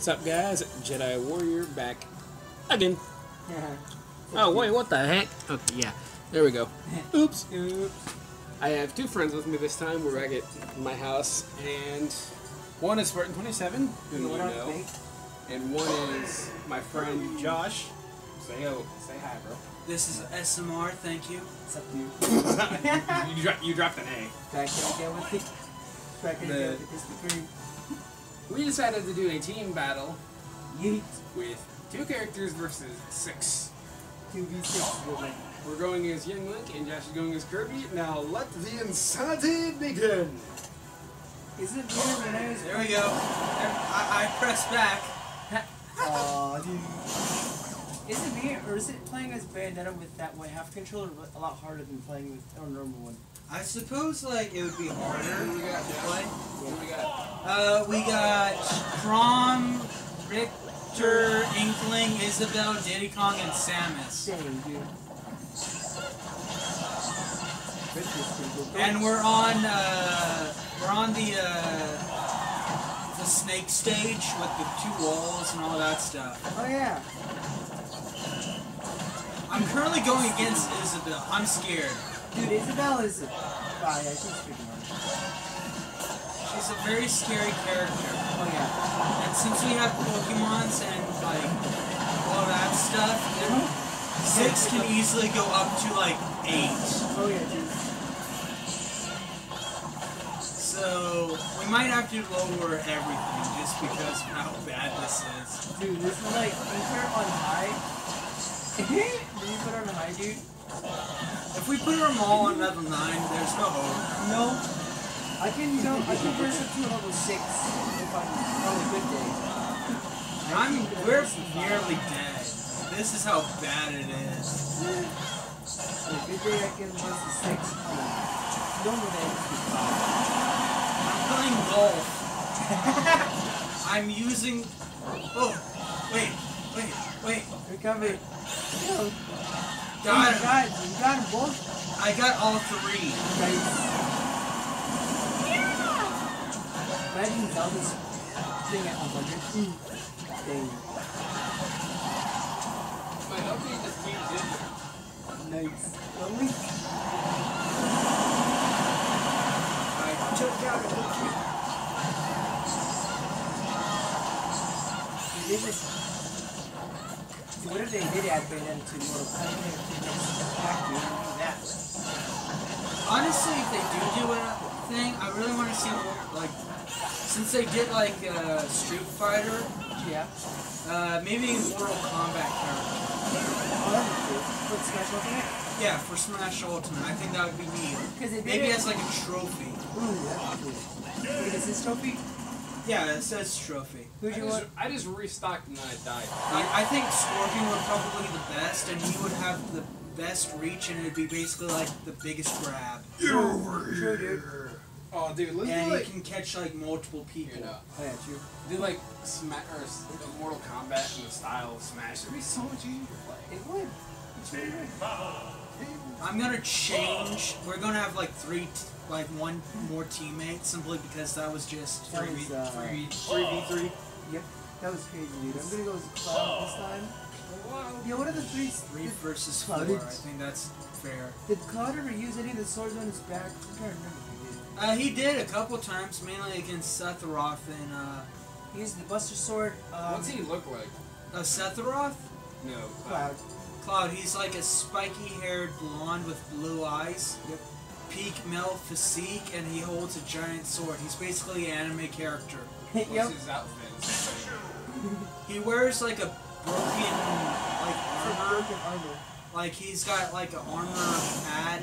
What's up, guys? Jedi Warrior back again. Oh, wait, what the heck? Okay, yeah. There we go. Oops. Oops. I have two friends with me this time. We're back at my house, and one is Spartan27, who you know, and one is my friend Josh. Say hello. Say hi, bro. This is SMR, thank you. What's up, dude? you, dro- you dropped an A. Back again with the... Back again with the We decided to do a team battle Kreme. Yeet. with two characters versus six. 2v6. We're going as Young Link, and Josh is going as Kirby. Now let the insanity begin. Is it weird when There we go. I, I press back. Aw, dude. Is it weird, or is it playing as Bayonetta with that way half controller a lot harder than playing with our normal one? I suppose like it would be harder Who we got, to play. Who we got? Uh, we got Chrom, Richter, Inkling, Isabelle, Diddy Kong, and Samus. And we're on uh, we're on the uh, the snake stage with the two walls and all that stuff. Oh yeah. I'm currently going against Isabelle. I'm scared. Dude, Isabelle is... Ah, yeah, she's freaking. She's a very scary character. Oh yeah. And since we have Pokemons and like all that stuff, six can easily go up to like eight. Oh yeah, dude. So we might have to lower everything just because of how bad this is. Dude, this is like, it on high. Did you put on high, dude? If we put them all on level nine, there's no hope. No. I can go, I can burst up to level 6 if I'm on a good day. I I'm we're nearly dead. This is how bad it is. On a good day, I can burst to 6. On a normal day, it's just 5. I'm playing golf. I'm using. Oh, wait, wait, wait. Recover. Yo. Got him. god, you got them both? I got all three. Nice. Imagine Zelda's thing at 100. Mm. Dang. My update just came in. Nice. Lonely? I took out a Dude, this is... Dude, what if they did add Bayonetta to Kombat to the next pack, dude? Honestly, if they do do a thing, I really want to see like since they did like uh, Street Fighter, Yeah. uh, maybe Mortal Kombat character. Oh, that'd be cool. Put Smash Ultimate? Yeah, for Smash Ultimate, I think that would be neat. Maybe as like a trophy. Ooh, that'd be cool. Wait, is this trophy? Yeah, it says trophy. I Who'd you just, want? I just restocked and then I died. I, I think Scorpion would probably be the best, and he would have the best reach, and it'd be basically like the biggest grab. True, dude. Oh, dude, let's And do he can catch like multiple you people. know, Oh, yeah, true. do like Smash or s- Mortal Kombat in the style of Smash. It'd be so much easier to play. It would. It's really. I'm gonna change. We're gonna have like three, t- like one more teammate simply because that was just three. was, uh, Three, three v three. Yep. That was crazy, dude. I'm gonna go with Cloud this time. Yeah, what are the three? Three Did, versus four. Clouded. I think that's fair. did Cloud ever use any of the swords on his back? I'm trying to remember if he did. Uh, he did a couple times, mainly against Sephiroth and uh, He used the Buster Sword. Um, What's he look like? uh Sephiroth. No. Cloud. Cloud. He's like a spiky-haired blonde with blue eyes. Yep. Peak male physique, and he holds a giant sword. He's basically an anime character. What's his outfit? He wears like a broken like armor. broken armor. Like he's got like an armor pad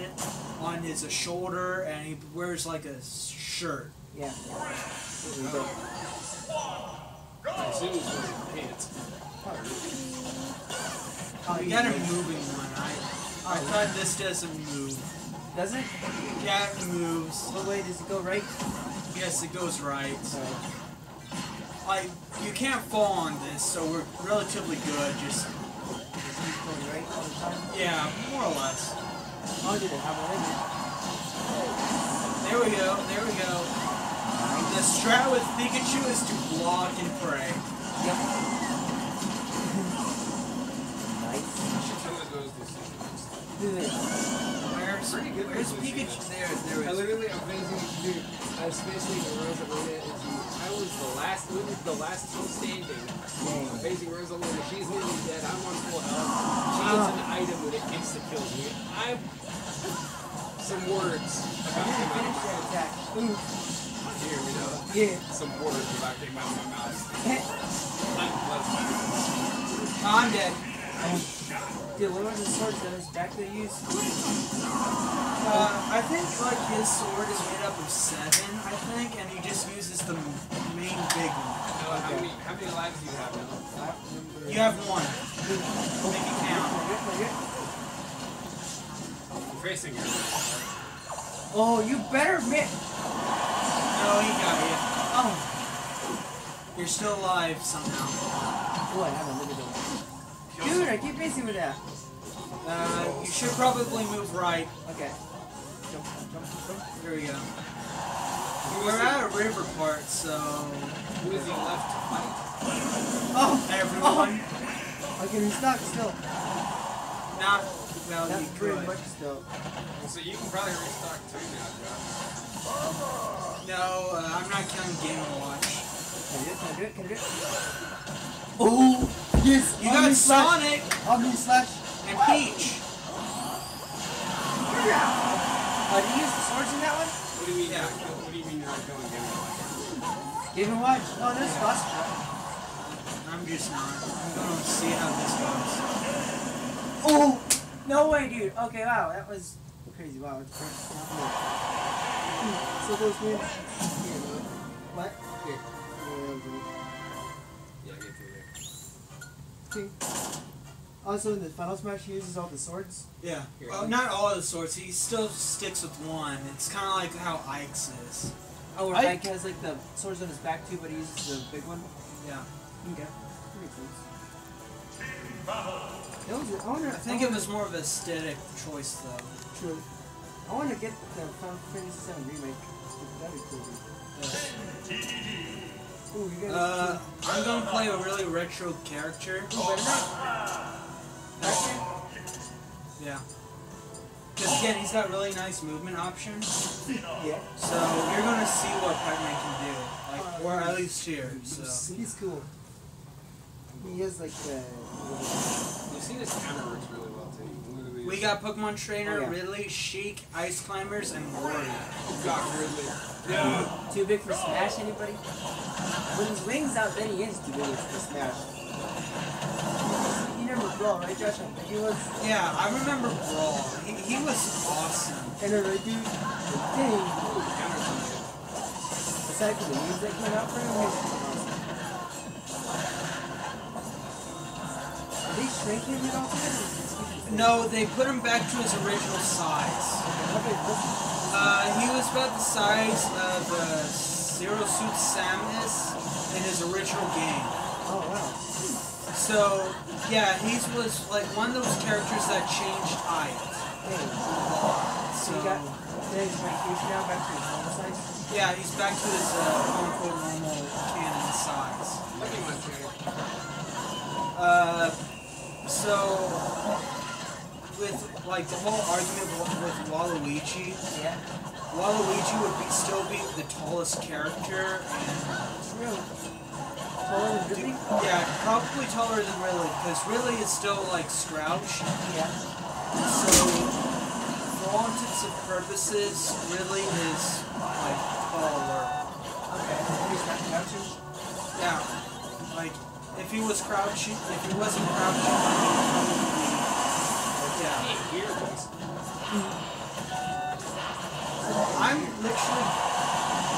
on his shoulder, and he wears like a shirt. Yeah. There we go. I wearing pants. Oh, yeah. got a moving one. I I thought this doesn't move. Does it? Yeah, it moves. What way does it go? Right? Yes, it goes right. Alright. Like you can't fall on this, so we're relatively good. Just Does it keep right all the time? yeah, more or less. Oh, did it have one in? There we go. There we go. The strat with Pikachu is to block and pray. Yep. Nice. should tell me those this season. Do this. Where's, good where's. Pikachu? There, there I is. literally amazing dude. Especially in Rosalina is the I was the last we were the last team standing. Dang. Amazing Rose she's nearly dead. I'm on full health. She gets an item and it insta kills me. I have some words about out finish that attack. Ooh. Here, you know. Yeah. Some words about came out of my mouth. I'm dead. Dude, what was the sword that his back they used? Uh, I think like his sword is made up of seven, I think, and he just uses the main big one. Now, how many how many lives do you have now? You have one. Make it count. You're facing her. Oh, you better admit. No, he got you. Oh. You're still alive somehow. What? I haven't look at them. Dude, I keep missing with that. Uh, you should probably move right. Okay. Jump, jump, jump. Here we go. We're at a river part, so who is he left to fight? Oh, everyone. okay, he's stuck still. Not well, you very could. much still. So you can probably restock too now, Josh. No, uh, I'm not counting Game Watch. Can I do it? Can I do it? Can I do it? Oh, yes. You Omni got slash. Sonic Omni slash. and Peach. Uh, did you use the swords in that one? What do you mean? Yeah. Not, what do you mean you're not killing him? Game and watch. Oh, there's boss trap. I'm just not. I'm gonna see how this goes. Oh, no way, dude. Okay, wow, that was crazy. Wow, it's crazy. So close, man. Yeah. Also, in the final smash, he uses all the swords. Yeah. Here. Well, not all the swords. He still sticks with one. It's kind of like how Ike's is. Oh, where I- Ike has like the swords on his back too, but he uses the big one. Yeah. Okay. That makes sense. Was, I wonder. I think it was more of a aesthetic choice, though. true. I want to get the Final Fantasy VII remake. That'd be cool. Dude. Ooh, you guys. Uh, I'm gonna play a really retro character. Ooh, better not. Pac-Man? Yeah. Because again, he's got really nice movement options. Yeah. So you're gonna see what Pac-Man can do, like, or at least here. So He's cool. He has like the. You see this camera works really well too. You can literally we got Pokemon Trainer, Oh, yeah. Ridley, Sheik, Ice Climbers, and Wario. Oh God, Ridley. Too big for Smash, anybody? When his wings out, then he is too big for Smash. You never brawl, right, Josh? He was. Yeah, I remember Brawl. He, he was awesome. And a right, dude. Dang. Aside from the music that went out for him, he was awesome. Did they shrink him at all? time? No, they put him back to his original size. Okay. Uh, he was about the size of uh, Zero Suit Samus in his original game. Oh, wow. So, yeah, he was like one of those characters that changed height. Dang. So, So he got. Then he's right now, back to normal size. yeah, he's back to his uh, quote unquote normal canon size. Look my channel. Uh, so, with like the whole argument with with Waluigi, Yeah. Waluigi would be still be the tallest character, and True. Taller than Drippy? yeah, probably taller than Ridley, because Ridley is still like Scrouch. Yeah. So, for all intents and purposes, Ridley is like taller. Okay. He's not crouching. Yeah, like if he was crouching, if he wasn't crouching, he would probably be. Yeah, Here it is. I'm literally,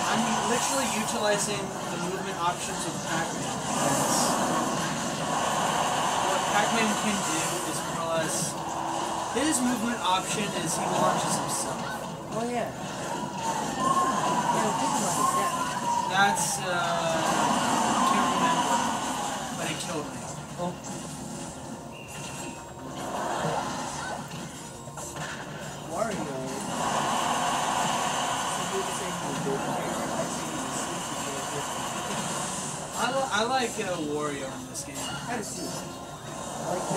I'm literally utilizing the movement options of Pac-Man. What Pac-Man can do is more or less, his movement option is he launches himself. Oh, yeah. Yeah, I'm about this now. That's, uh, I can't remember, but it killed me. Oh. Like uh, Wario in this game. I just see. I like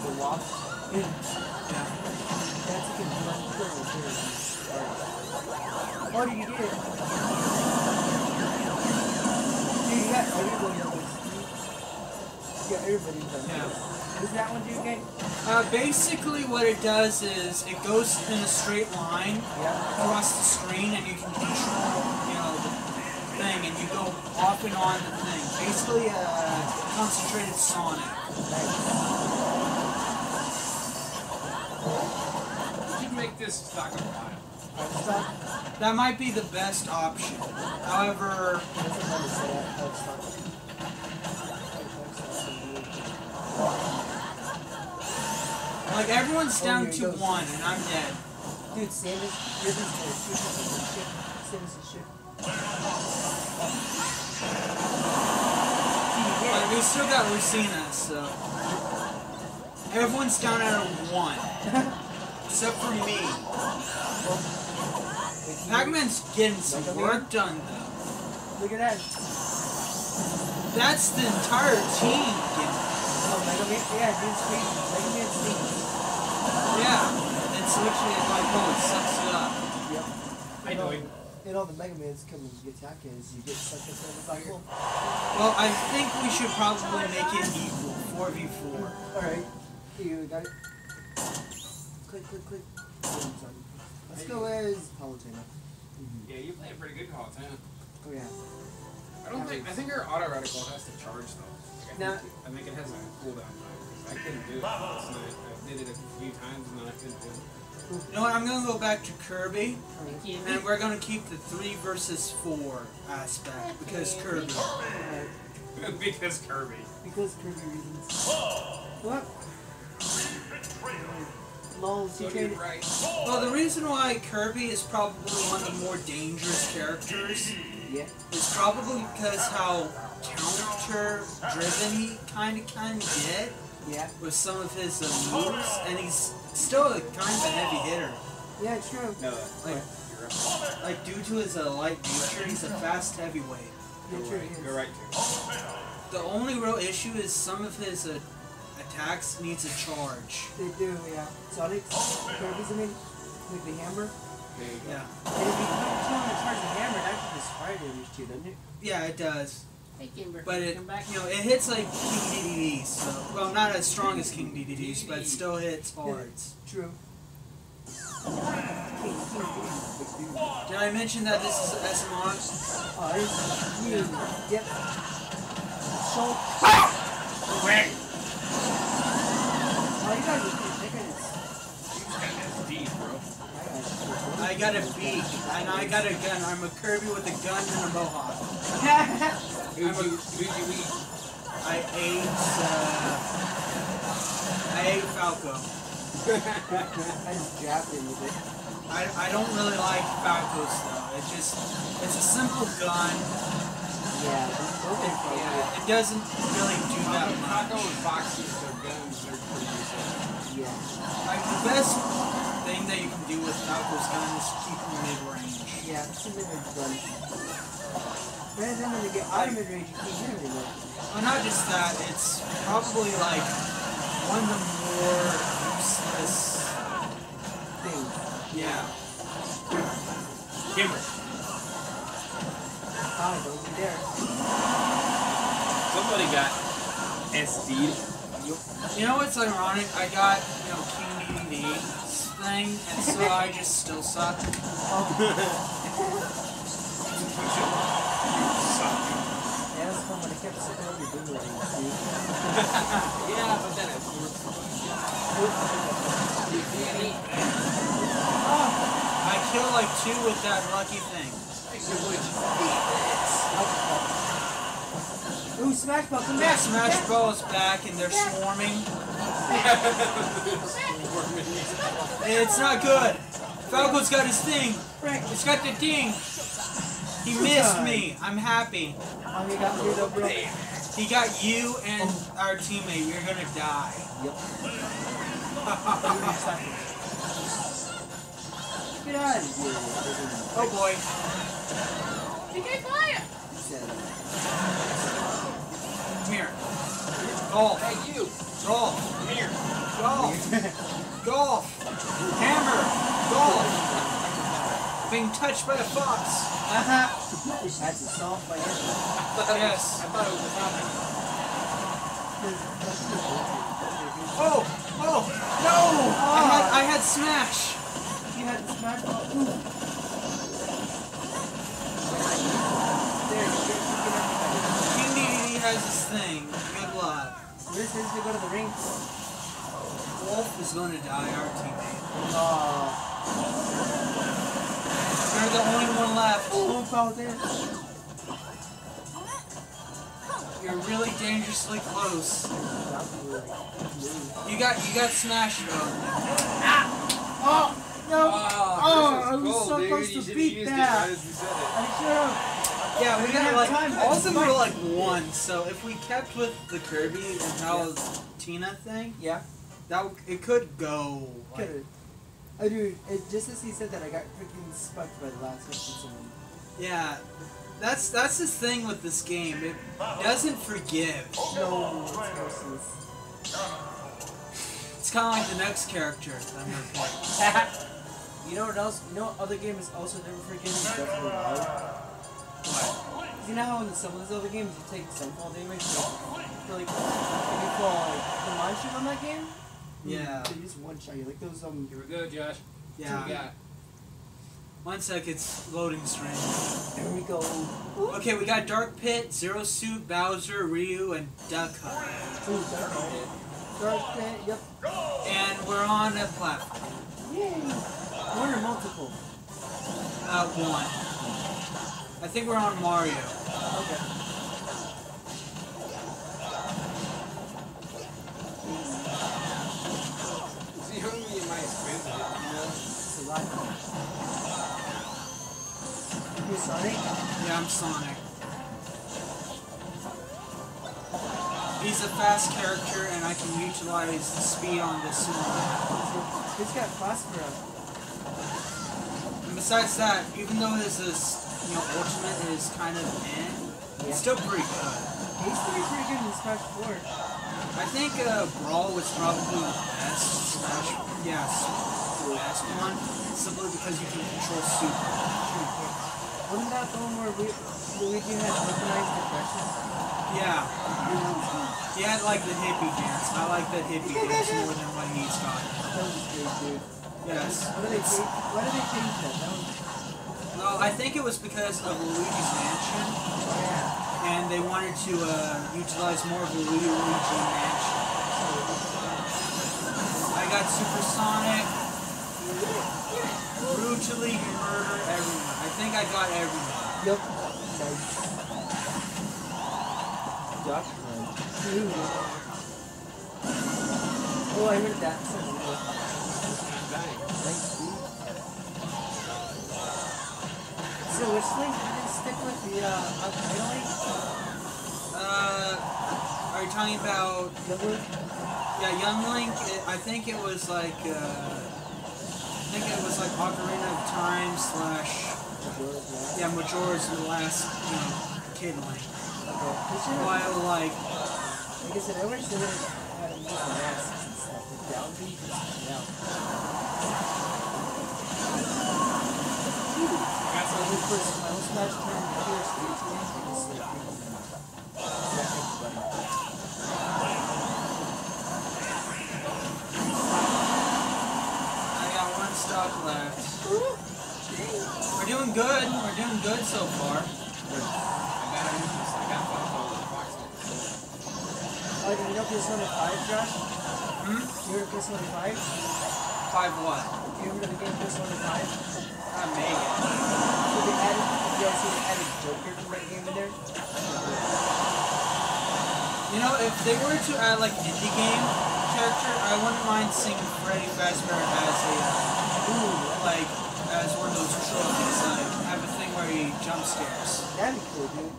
the wasp. Yeah. That's a good one. Oh, did you get? Dude, you got everybody on this. You got everybody done. Yeah. Is that one do okay? Uh, basically, what it does is it goes in a straight line Yeah. across the screen, and you can control, you know, the thing, and you go off and on the thing. Basically, a concentrated Sonic. You can make this stock a while. That might be the best option. However, That's another set. Oh, stop. like everyone's Oh, down to one, and I'm dead. Dude, Samus, you're just gonna shoot Samus' ship. Samus' ship. But we still got Lucina, so everyone's down at a one, except for me. Pac-Man's getting some work done though. Look at that. That's the entire team. Getting, Oh, Mega Man. Yeah, dude, sweet. Mega Man sweet. yeah, it's literally like oh, it sucks it up. Yep. I know it. And all the Mega Mans come and attack you as you get sucked into the cycle. Well, I think we should probably make it equal, four v four. Alright. You got it? Click, click, click. Let's go as Palutena. Mm-hmm. Yeah, you play a pretty good call, too. Oh, yeah. I don't think. I think our auto reticle has to charge though. Like, I, Now- think, I think it has a cooldown time. 'cause I couldn't do it last night. I did it a few times and then I couldn't do it. You know what? I'm gonna go back to Kirby, Alright. and we're gonna keep the three versus four aspect because Kirby. Alright. because Kirby. Because Kirby reasons. What? Lol, So TK. you're right. Well, the reason why Kirby is probably one of the more dangerous characters Yeah. is probably because how counter-driven he kind of kind of get Yeah. with some of his uh, moves, and he's still a kind of a heavy hitter. Yeah, true. No, Like, right. like due to his uh, light nature, he's a fast heavyweight. Yeah, You're true. right. You're right too. The only real issue is some of his uh, attacks needs a charge. They do, yeah. Sonic's, Kirby's, I mean, with the hammer. There you go. Yeah, And if you put two on the charge the hammer, it actually does fire damage too, doesn't it? yeah, it does. Hey, Kimber. But it, you know, it hits like King DDDs. So, well, not as strong as King DDDs, but it still hits hard. True. Did I mention that this is SMR? Oh, there's you. Yep. So. Quick! Oh, you guys I got a beak, and I got a gun. I'm a Kirby with a gun and a mohawk. Who'd you, who'd you eat? I ate, uh, I ate Falco. I just jabbed with it. I, I don't really like Falcos though. It just, it's a simple gun. Yeah, are pretty Yeah, it doesn't really do that much. and Foxy, their guns, they're pretty useful. good. Yeah. Like the best thing that you can do with Falco's gun is keep him mid range. Yeah, it's a mid-range gun. But then when you get out of mid-range, you can't hit him anymore. Well, not just that, it's probably like one of the more useless. Thing. Yeah. Kimber. Ah, don't be there. Somebody got SD'd. You know what's ironic? I got, you know, King DDD's thing, and so I just still suck. Yeah, that's fun when I kept sitting on your boomerang, dude. Yeah, but then it's I killed like two with that lucky thing. Ooh, Smash Ball, come Yeah, back! Smash Ball is back and they're swarming. It's not good. Falco's got his thing. Frick! It's got the ding. He missed me. I'm happy. Oh, you got me though, bro. He got you and our teammate. You're gonna die. Yep. Get out of here. Oh boy. He said. Uh, Golf. Hey, you! Golf. Come here! Golf. Golf. Hammer. Golf. Being touched by a fox. Uh-huh. That's assault by. Yes. I thought it was a topic. Oh. Oh. No. I had I had smash. You had smash ball. Ooh. There, you has this thing. Good luck. Where's his to go to the ring? Wolf is going to die, our teammate. Oh, You're the only one left. Wolf called in? You're really dangerously close. You got you got smashed though. Ah! Oh, no. Ah, oh, Oh, I was cold, so dude. close You to beat that. It as you said it. I should have. Yeah, we We got didn't like have time. all of them were like one. So if we kept with the Kirby and Palutena thing, Yeah, that w- it could go. Like, could've. Oh, dude, it, just as he said that, I got freaking spiked by the last episode. yeah, that's that's the thing with this game. It doesn't forgive. Oh, no, it's merciless. It's kind of like the next character that I'm gonna play. You know what else? You know what other game is also never forgiven? Breath You know how in some of those other games you take sunfall damage? So, so like, if you fall like, the monsters on that game, Yeah. they just one shot you. Like those um. Here we go, Josh. What we Yeah. got? One sec, it's loading screen. There we go. Okay, we got Dark Pit, Zero Suit, Bowser, Ryu, and Duck Hunt. Ooh, dark pit. Dark pit. Yep. And we're on a platform. Yay. One or multiple. Uh, one. I think we're on Mario. Okay. See, who you might you know? It's a lot. You Sonic? Yeah, I'm Sonic. He's a fast character, and I can utilize the speed on this one. He's got Prospero. And besides that, even though his is, you know ultimate is kind of eh, it's still pretty good. He's pretty, pretty good in Smash 4. I think uh, Brawl was probably the best Smash. Yes, the best one, simply because you can control Super. Wasn't that the one where we, Luigi had weaponized depression? Yeah. He had like the hippie dance. I like that hippie dance more than what he's got. That was great, dude. Yes. Why did they change, why did they change that? That was, Well, I think it was because of Luigi's Mansion, yeah. and they wanted to uh, utilize more of the Luigi Mansion. I got Supersonic, brutally murder everyone. I think I got everyone. Yep. Nice. Oh, I heard that. Sounds good. Bang. Thanks, which link did stick with? The, uh, Al-Qaeda? Uh, are you talking about The link? yeah, Young Link? It, I think it was like uh, I think it was like Ocarina of Time slash yeah Majora's the last you know kid Link. Okay. They should have, While like like I said, I wish they would have had use the masks and stuff. The down B, just down. Got So some. his first final smash turn pure speed to me, I just like, yeah, thanks, buddy. I got one stock left. We're doing good. We're doing good so far. I got it. I got five dollars in the box. Oh, did you know Persona 5, Josh? Hmm? You heard of Persona 5? Five what? You remember the game Persona 5? Not Megan. So they added, you guys see they added Joker from that game in there? You know, if they were to add like indie game character, I wouldn't mind seeing Freddy Fazbear as a uh, Ooh, like as one of those trophies. Like have a thing where he jump scares. that'd be cool, dude.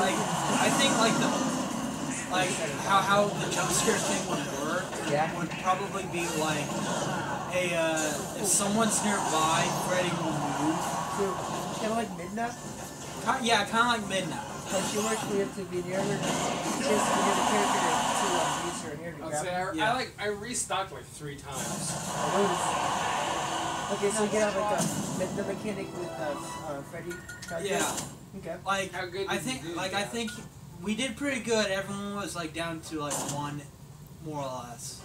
Like I think like the like how how the jump scare thing would work Yeah. would probably be like a uh, if someone's nearby, Freddy will move. So, kind of like Midna? Ki- Yeah, kind of like Midna. how she works, we have to be near her. She has to be near the character to, to um, use her hair to I'll grab say her. I, Yeah. I like I restocked like three times. Okay, so you get out like uh, the, the mechanic with uh, uh, Freddy. Krueger? Yeah. Okay. Like How good I think do, like I think we did pretty good. Everyone was like down to like one, more or less.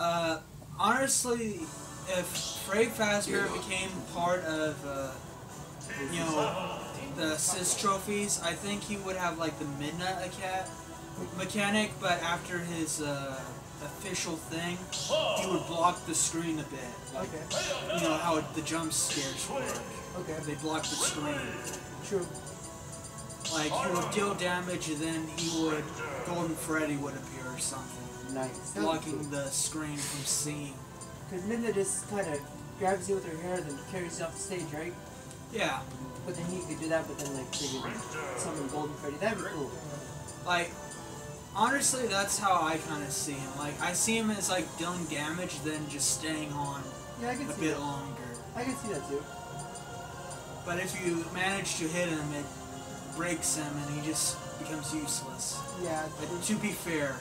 Uh, honestly, if Freddy Fazbear became part of uh, you know the Sis trophies, I think he would have like the Midnight Acat mechanic, but after his uh, official thing, he would block the screen a bit. Like, Okay. you know how the jump scares work. Okay. They block the screen. True. Like he would deal damage, and then he would Golden Freddy would appear or something, Nice. blocking the screen from seeing. Because Linda just kind of grabs you with her hair and then carries you off the stage, right? Yeah, But then he could do that, but then like they could summon Golden Freddy. That'd be cool. like honestly, that's how I kind of see him. Like I see him as like dealing damage, then just staying on Yeah, I can a see bit that. longer. I can see that too. But if you manage to hit him, it breaks him, and he just becomes useless. Yeah. But to be fair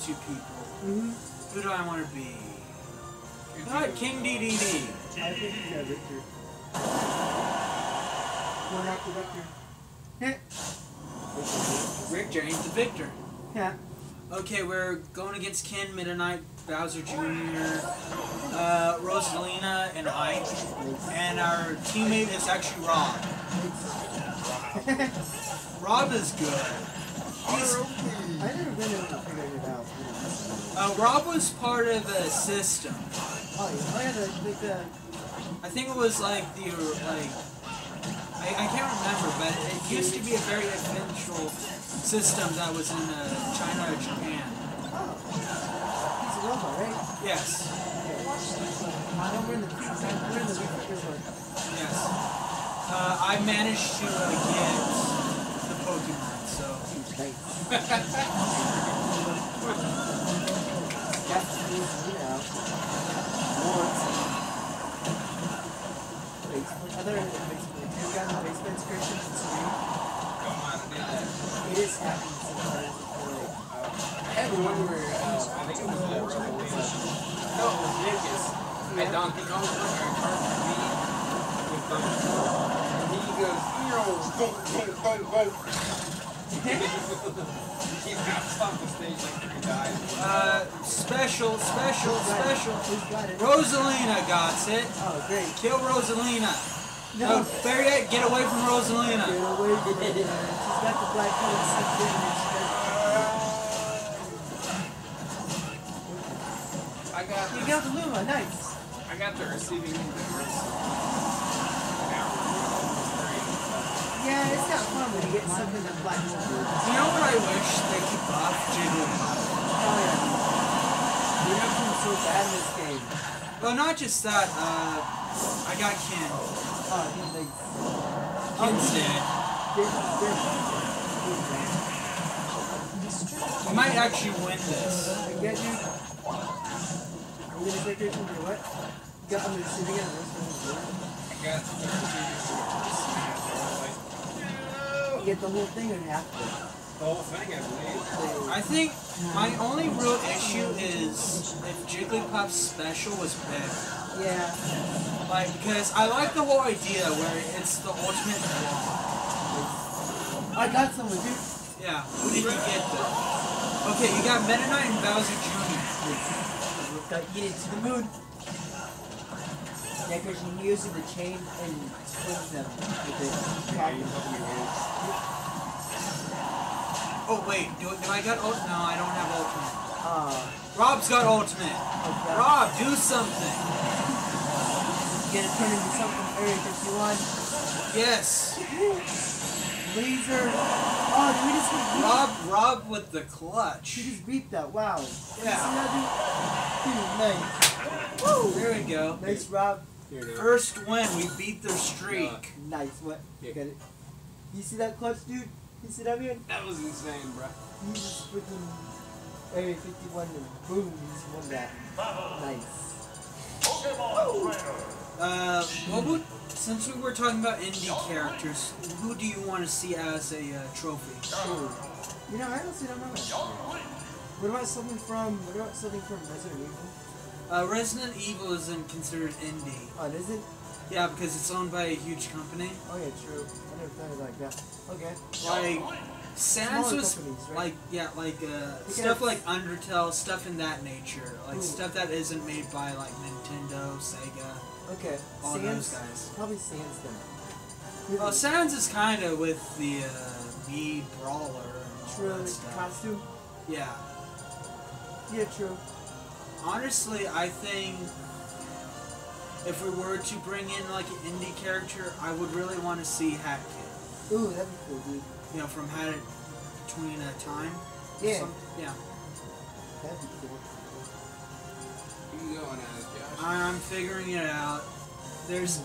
to people, Mm-hmm. who do I want to be? Alright, King DDD. I think you got Victor. Going after Victor. Heh. Rick James the victor. Yeah. Okay, we're going against Ken Meta Knight, Bowser Jr., uh, Rosalina, and Ike. And our teammate is actually Rob. Rob is good. He's, I never been able to figure it out. Uh, Rob was part of a system. Oh yeah, oh the, like the I think it was like the like I, I can't remember, but it used to be a very influential system that was in uh, China or Japan. oh, he's a robot, right? Yes, No, we're in the we're in the yes. Uh, I managed to uh, get the Pokemon, so Nice. Got to use you know. Once. Basement. Other than the basement. Have you gotten the basement description from Serene? It is happening sometimes. I feel like. I had uh, I think it was uh, Rosalina. No, it was Lucas. At Donkey Kong, or Carson B with Donkey And he goes, yo, boom, boom, boom, boom. He bounced off the stage like three times. uh, special, special, special. Got it? Rosalina got it. Oh, great. Kill Rosalina. No. No, better yet, get away from Rosalina. Get away from it. She's got the black color sucked in and she's I got, got... You got the Luma, nice. I got the receiving end of this. Yeah, it's not fun when you get something that black. You know what I wish they could buff Jigglypuff? Oh yeah. You're not doing so bad in this game. Well, not just that. Uh, I got Ken. Oh, like... Ken's dead. We might actually win this. I get you. I'm gonna take it from your what? Got under sitting at this one. I got the You get the whole thing in half. The whole thing, I believe. I think my only real issue is if Jigglypuff's special was better. Yeah. Like, because I like the whole idea where it's the ultimate. I got someone, dude. Yeah, who did you get though? Okay, you got Meta Knight and Bowser Jr. Got eat it to the moon. Yeah, because you use the chain and swing them with it. Yeah, you put me in. Oh wait, do, do I got ult? No, I don't have ultimate. Ah, Rob's got ultimate. okay. Rob, do something. Get it turned into something Area 51. Yes. Laser. Oh, did we just get? Rob, Rob with the clutch. clutch. just beat that. Wow. Yeah. Dude, nice. Woo! There we go. Nice, Rob. First win, we beat their streak. Nice. What? Yeah. You got it. You see that clutch, dude? You see that, man? That was insane, bro. He just freaking Area 51 and boom, he's won that. Nice. Uh, what would since we were talking about indie characters, who do you want to see as a uh, trophy? Ooh. You know, I honestly don't know. What about something from? What about something from Resident Evil? Uh, Resident Evil isn't considered indie. Oh, it isn't. Yeah, because it's owned by a huge company. Oh yeah, true. I never thought of it like that. Okay. Like Sans was right? like yeah, like uh, stuff like Undertale, stuff in that nature, like Ooh. stuff that isn't made by like Nintendo, Sega, Okay. all Sans. those guys. Probably Sans then. Well, Sans is kind of with the uh, Mii Brawler and all True. that stuff. Costume. Yeah. Yeah, true. Honestly, I think if we were to bring in like an indie character, I would really want to see Hat Kid. Ooh, that'd be cool, dude. You know, from Hat It Between a Time. Yeah. some- yeah. That'd be cool. You going as, Josh? I'm figuring it out. There's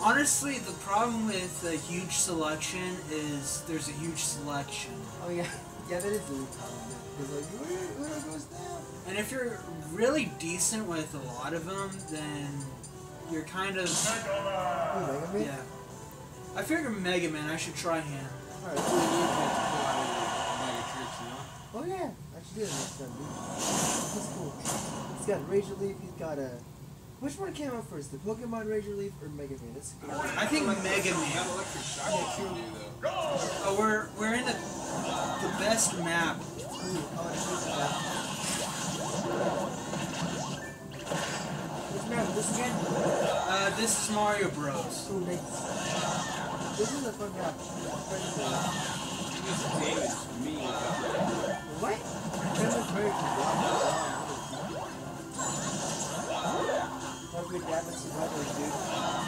honestly the problem with a huge selection is there's a huge selection, Oh yeah. Yeah, that is the problem. It's like, where, where goes now? And if you're really decent with a lot of them, then you're kind of Ooh, Mega Man? yeah. I figure Mega Man. I should try him. Alright. Who you going to pull out Mega Tricks, you know? Oh yeah, I should do that next time, dude. That's cool. He's got Razor Leaf, he's got a... Which one came out first, the Pokemon Razor Leaf or Mega Man? That's good. I think Mega Man. electric shock will kill you, though. Oh, we're we're in the the best map. Ooh, oh, I should do that. Which map? This again? Uh, this is Mario Bros. Ooh, nice. This is a fun map. Use damage for me. What? That was very good.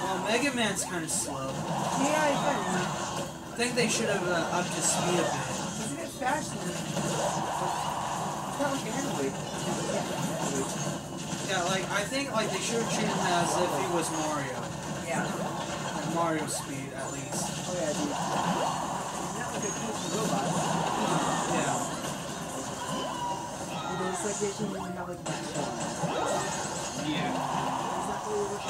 Well, Mega Man's kind of slow. Yeah, I think they should have uh, upped his speed a bit. Isn't it faster than... It's not like a heavyweight. Yeah, like I think like they should have treated him as if he was Mario. Yeah. Like Mario speed at least. Oh yeah, dude. He's not like a cool robot. Yeah. It's like they should have like that show. Yeah. He's not really what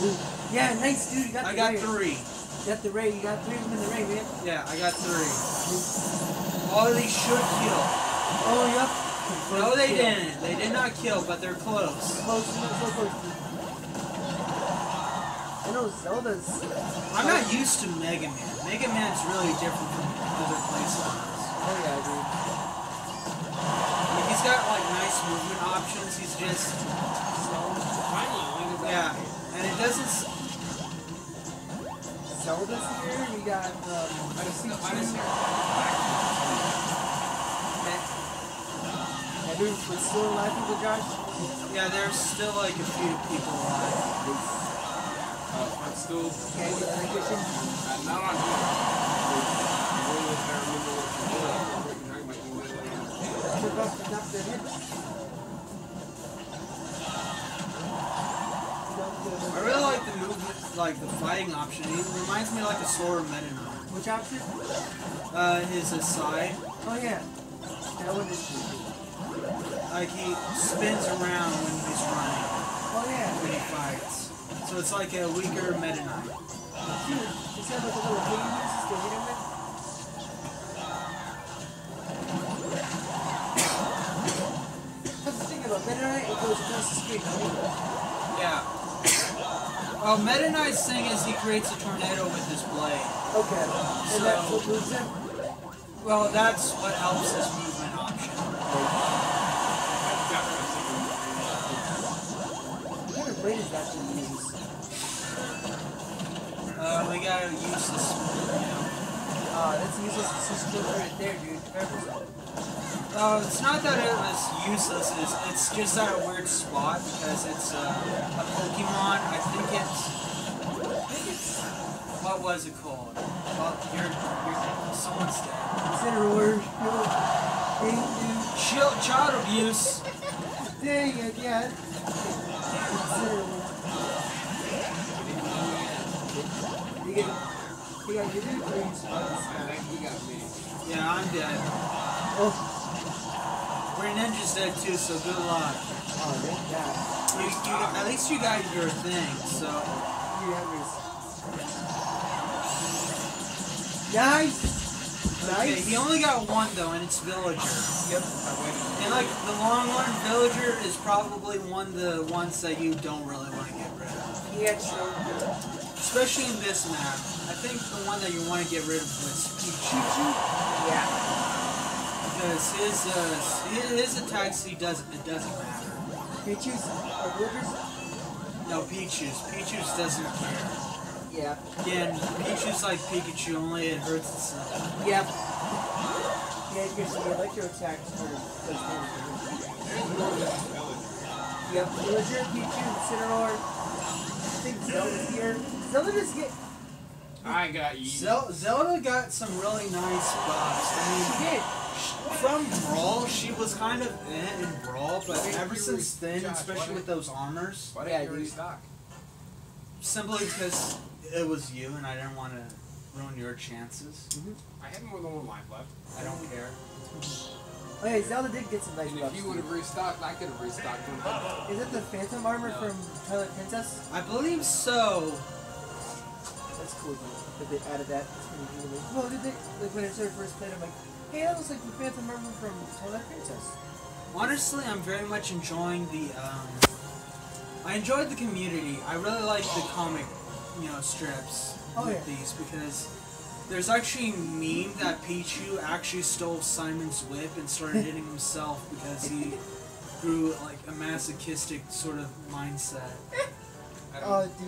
Ooh. Yeah, nice dude. You got I got three. You got the ray. You got three of them in the ray, man. Yeah, I got three. All of these should kill. Oh, yep. No, they Kill. didn't. They did not kill, but they're close. Close, not so close. I know Zelda's. I'm not used to Mega Man. Mega Man's really different from other playstyles. Oh yeah, dude. Like, he's got like nice movement options. He's just Tiny, look at that. yeah, and it doesn't. S- Zelda's here. You got um. I just, C2. I just, And dude, for still alive people, Josh. Yeah, there's still like a few people alive. uh, front stool. Can't get an. Uh, not on here. Really, if I remember what you did, what you're talking about, you literally- Trip up and knock their head. I really like the movement, like the fighting option. He reminds me like a Sora Meta Knight. Which option? Uh, his aside, Oh yeah. That one is like he spins around when he's running, Oh yeah. when he fights. So it's like a weaker Meta Knight. Dude, just have like a little use to hit him with. That's the thing about Meta Knight, it goes across the screen, right? Yeah. Well, Meta Knight's thing is he creates a tornado with his blade. Okay. And that's what moves him? Well, that's what helps his movement option. What kind of blade is that to use? Uh, we gotta use this, you know. Uh, that's useless. Just still right there, dude. Remember. Uh, it's not that it was useless, it's, it's just at a weird spot because it's uh, a Pokemon. I think it's. I think it's. What was it called? Well, you're. you're someone's dead. Incineroar. No. Dang, Child, child abuse. Dang it, yeah. You get. You got your dude green I think he got me. Yeah, I'm dead. Oh. Greninja's dead too, so good luck. Oh, thank God. You, you, at least you got your thing, so. You have yours. Nice! Okay, Nice! he only got one though, and it's Villager. Yep. And like the long run, Villager is probably one of the ones that you don't really want to get rid of. He had so good. Especially in this map. I think the one that you want to get rid of was Pichu. Yeah. Because his, uh, his, his attacks, he doesn't, it doesn't matter. Pichu's or Wilbur's? No, Pichu's. Pichu's doesn't care. Yeah. Again, Pichu's like Pikachu, only it hurts itself. Yep. Yeah, because the electro attacks are such damage. Yep. Villager, Pichu, Incineroar. I think Zelda's here. Zelda just get. I got you. Zel- Zelda got some really nice buffs. I mean, She did. From Brawl, she was kind of eh in Brawl, but ever since then, Josh, especially with those armors, Why Yeah, didn't you dude. restock? simply because it was you and I didn't want to ruin your chances. I had more than one life left. I don't care. Oh yeah, Zelda did get some nice And if you would have restocked, I could have restocked one. Is it the Phantom armor from Twilight Princess? I believe so. That's cool, dude. That they added that. It's pretty well, did they? Like when I started first playing, I'm like, hey, that looks like the Phantom armor from Twilight Princess. Honestly, I'm very much enjoying the. Um, I enjoyed the community. I really like the comic, you know, strips Oh, with yeah. these because there's actually a meme that Pichu actually stole Simon's whip and started hitting himself because he grew like a masochistic sort of mindset. Oh, dude.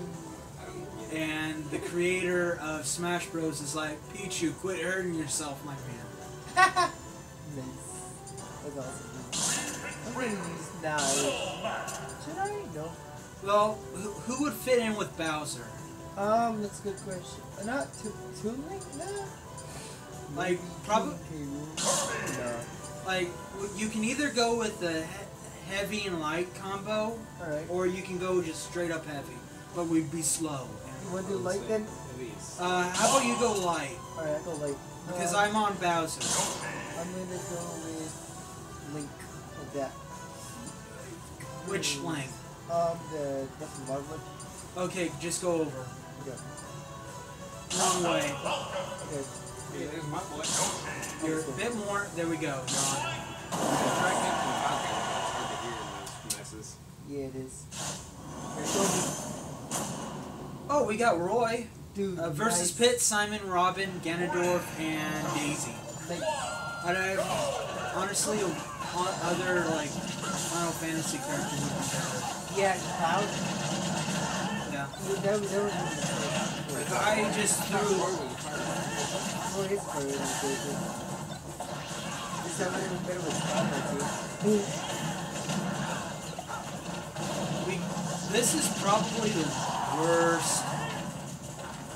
I don't get it. And the creator of Smash Bros is like, Pichu, quit hurting yourself, my man. Nice. That's awesome. I'm gonna use now. Should I? No. Well, who, who would fit in with Bowser? Um, that's a good question. Uh, Not to Toon Link? No. Like, Maybe probably- Toon K. Rool? Like, you can either go with the he- heavy and light combo, No. Alright. or you can go just straight up heavy, but we'd be slow. You wanna do light then? Uh, how about you go light? Alright, I'll go light. Because Uh, I'm on Bowser. I'm gonna go with Link. of that. Which link? Um, the Death and Marvel. Okay, just go over. Okay. Wrong way. Okay. Hey, there's my boy. You're a bit more. There we go. You're on. Try catching the podcast. It's hard to hear in those messes. Yeah, it is. Here, show me. Oh, we got Roy Dude. uh, versus nice. Pit, Simon, Robin, Ganondorf, and Daisy. Like, I don't, honestly, other like Final Fantasy characters would be better. yeah, Cloud. Yeah. That was, that was I just threw. was a pirate. Well, his part was good. This time I even better with Cloud, too. We, this is probably the worst,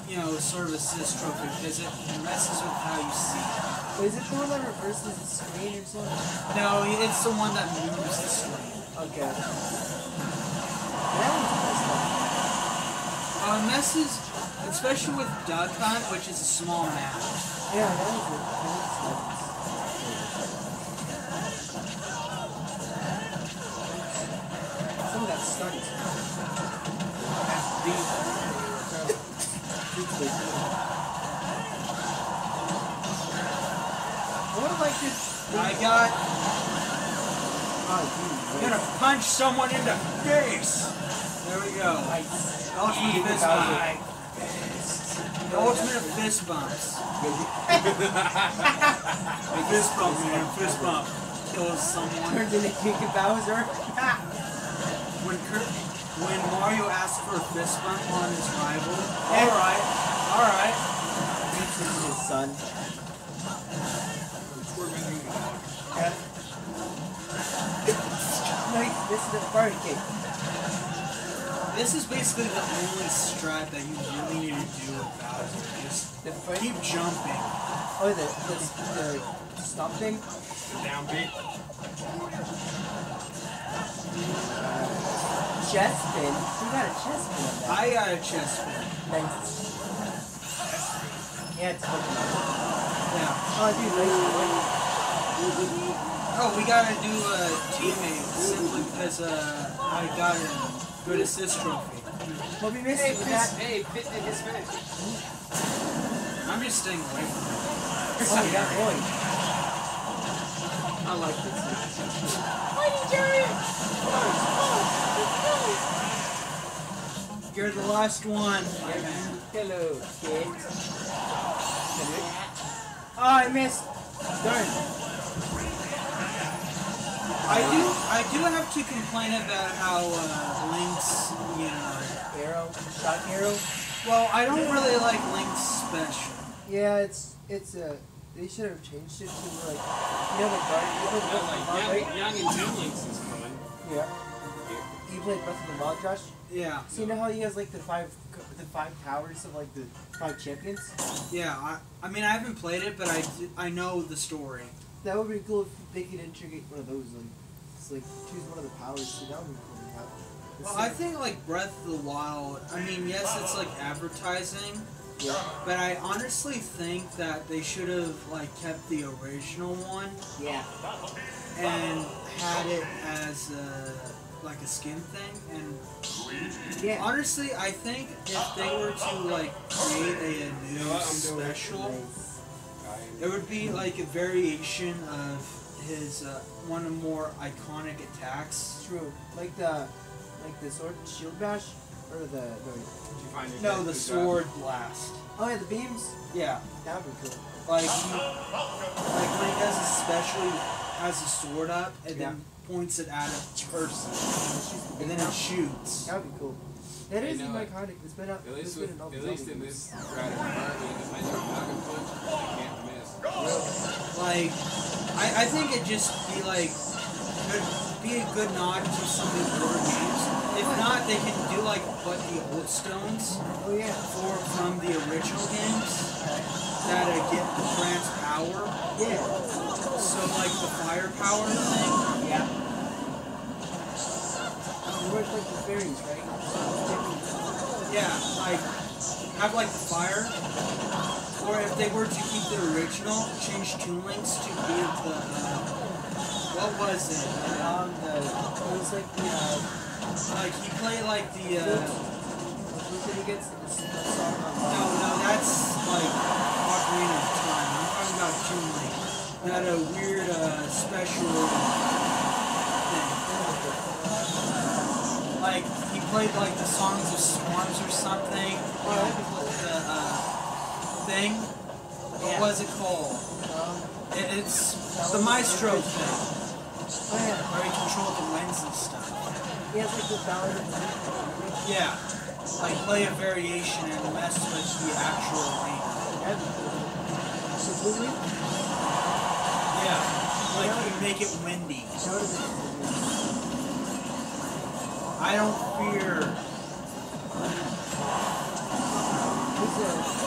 you know, sort of assist trophy because it messes with how you see. Wait, is it the one that reverses the screen or something? No, it's the one that moves the screen. Okay. That one's messed up. Uh, messes, especially with Duck Hunt, which is a small map. Yeah, that was it. I got. Oh. I'm gonna punch someone in the face. There we go. Ultimate fist bump. The ultimate fist bumps. A fist bump, man. Fist bump. Kills someone. Turns into King Bowser. When Kurt, when Mario asks for a fist bump on his rival, all right, all right. Beats him his son. Nice. This is a party cake. This is basically the only strat that you really need to do with Bowser. Just The keep jumping. Oh, the the the stop thing. The downbeat. Chest spin. You got a chest spin. I got a chest spin. Nice. Yeah, it's Pokemon. Yeah. Oh, dude, nice. Oh, we gotta do a teammate simply because uh, I got a good assist trophy. What we missed Hey, with that? hey, Fitz did his finish. I'm just staying away from it. Oh, we got Roy. I like this. You're the last one. Hello, kids. Oh, I missed. Darn. I do, I do have to complain about how uh, Link's, you know. Arrow, shot arrow. Well, I don't really like Link's special. Yeah, it's it's uh they should have changed it to like you know the guard you You played know, Breath like, of young, right? young and Jim Links is fun. Yeah. You played Breath of the Wild, Josh. Yeah, So you know how he has like the five the five powers of like the five champions. yeah. I, I mean, I haven't played it, but I, d- I know the story. That would be cool if they could integrate one of those. Like, it's like choose one of the powers. So that would be cool to have. It's Well, I think like Breath of the Wild. I mean, yes, it's like advertising, yeah. but I honestly think that they should have like kept the original one Yeah. and had it as a, like a skin thing. And Yeah. honestly, I think if they were to like create a, a new what I'm doing? special, it would be like a variation of his uh, one of more iconic attacks. True. Like the like the sword shield bash or the, the Did you find No, the Good sword blast. oh yeah the beams. Yeah. That would be cool. Like he, like when he does especially has his sword up and then points it at a person, and then it shoots. That would be cool. That Hey, is no, even like, iconic. It's been out. At It's least, been with, in all at least in this games. strategy environment, if I know Dragon Punch, you can't miss. Like, I, I think it'd just be like, good, be a good nod to some of the older games. If not, they can do like what the old stones Oh yeah. for from the original games that uh, get grants power. Yeah. So like the firepower thing. Yeah. It works like the fairies, right? Yeah, like have like the fire. Or if they were to keep the original, change Toon Links to be the uh, what was it? Uh, Um, the it was like the uh, like he played like the uh, the flute that he gets in the s- the song on. no no that's like Ocarina of Time. I'm talking about Toon Link. That a weird uh, special thing. Like he played like the songs of swarms or something. Uh, thing. What Yeah. was it called? Um, It, it's the Maestro thing, oh yeah. where he controlled the winds and stuff. He has like the ballad of the Flute. Yeah, like play a variation and mess with the actual arena. That'd be cool. So Blue Link? Yeah, like you make it windy. That would have been cool. I don't fear. Who's uh,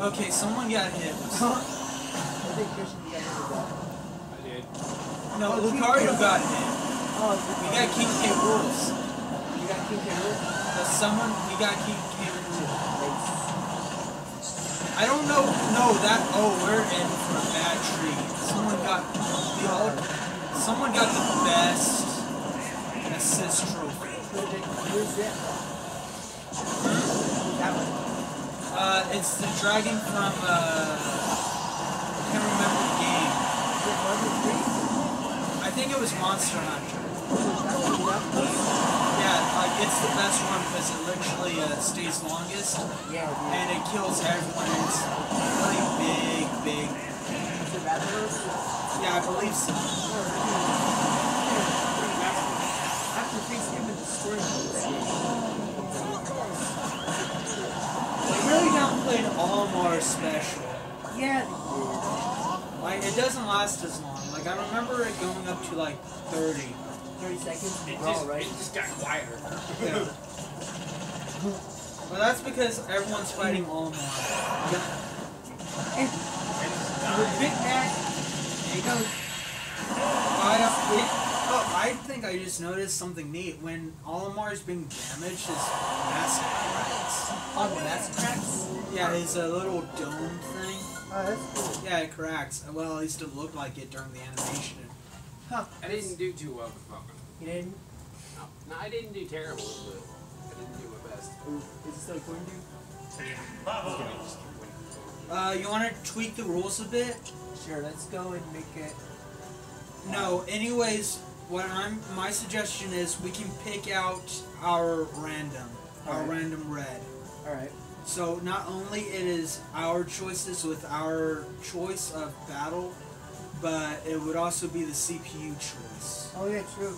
Okay, someone got hit. I think Christian got hit with that. I did. No, Lucario got hit. Oh, We got King K. Rules. You got King K. Uh, someone, we got King K. Rules. I don't know. No, that. Oh, we're in for a bad treat. Someone got the all. Someone got the best assist trophy. Where's that? That one. Uh, it's the dragon from. Uh, I can't remember the game. Is 3? I think it was Monster Hunter. Yeah, like it's the best one because it literally uh, stays longest Yeah, and it kills everyone. It's really big, big. Yeah, I believe so. After Thanksgiving, the story really downplayed Olimar special. Yeah, Like it doesn't last as long. Like I remember it going up to like 30. 30 seconds, It we're just, right. it just got quieter. Yeah. Well, that's because everyone's fighting Olimar. And the Big Mac, there you go. I, don't- it- I think I just noticed something neat. When Olimar is being damaged, his mask cracks. On the massive cracks. Yeah, his uh, little dome thing. Oh, that's cool. Yeah, it cracks. Well, at least it looked like it during the animation. Huh. I didn't do too well with Falcon. You didn't? No, no, I didn't do terrible, but I didn't do my best. Ooh, is it still recording you? Okay, just. Uh, you want to tweak the rules a bit? Sure, let's go and make it. No. Anyways, what I'm my suggestion is we can pick out our random, our Alright. random red. Alright. So not only it is our choices with our choice of battle, but it would also be the CPU choice. Oh, yeah, true.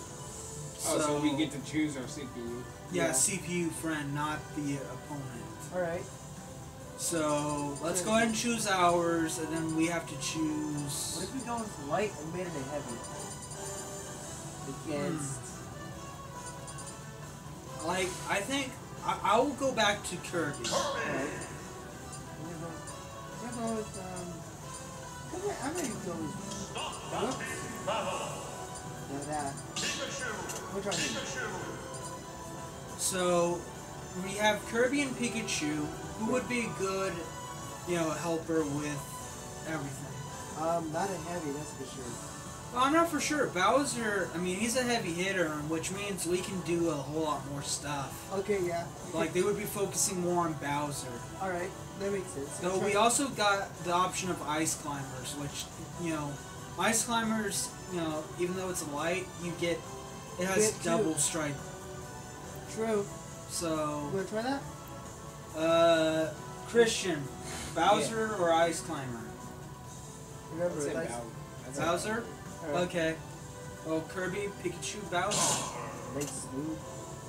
Oh, so we get to choose our CPU. yeah, Yeah. CPU friend, not the opponent. Alright. So let's go ahead and choose ours, and then we have to choose. What if we go with light, a mid, and a heavy? Against. Like I think I, I will go back to Kirby. Alright. I'm gonna go. I'm gonna go with, um. I'm gonna, go with. Whoops. Now that. Which one? So we have Kirby and Pikachu. Who would be a good, you know, helper with everything? Um, not a heavy, that's for sure. Well, I'm not for sure. Bowser, I mean, he's a heavy hitter, which means we can do a whole lot more stuff. Okay, yeah. Like, they would be focusing more on Bowser. Alright, that makes sense. Though we also got the option of Ice Climbers, which, you know, Ice Climbers, you know, even though it's a light, you get, it has Get two. double strike. True. So, You wanna try that? uh, Christian, Bowser or Ice Climber? Remember, I'd say Bowser. Bowser? Alright. Okay. Oh, Kirby, Pikachu, bounce. Nice smooth.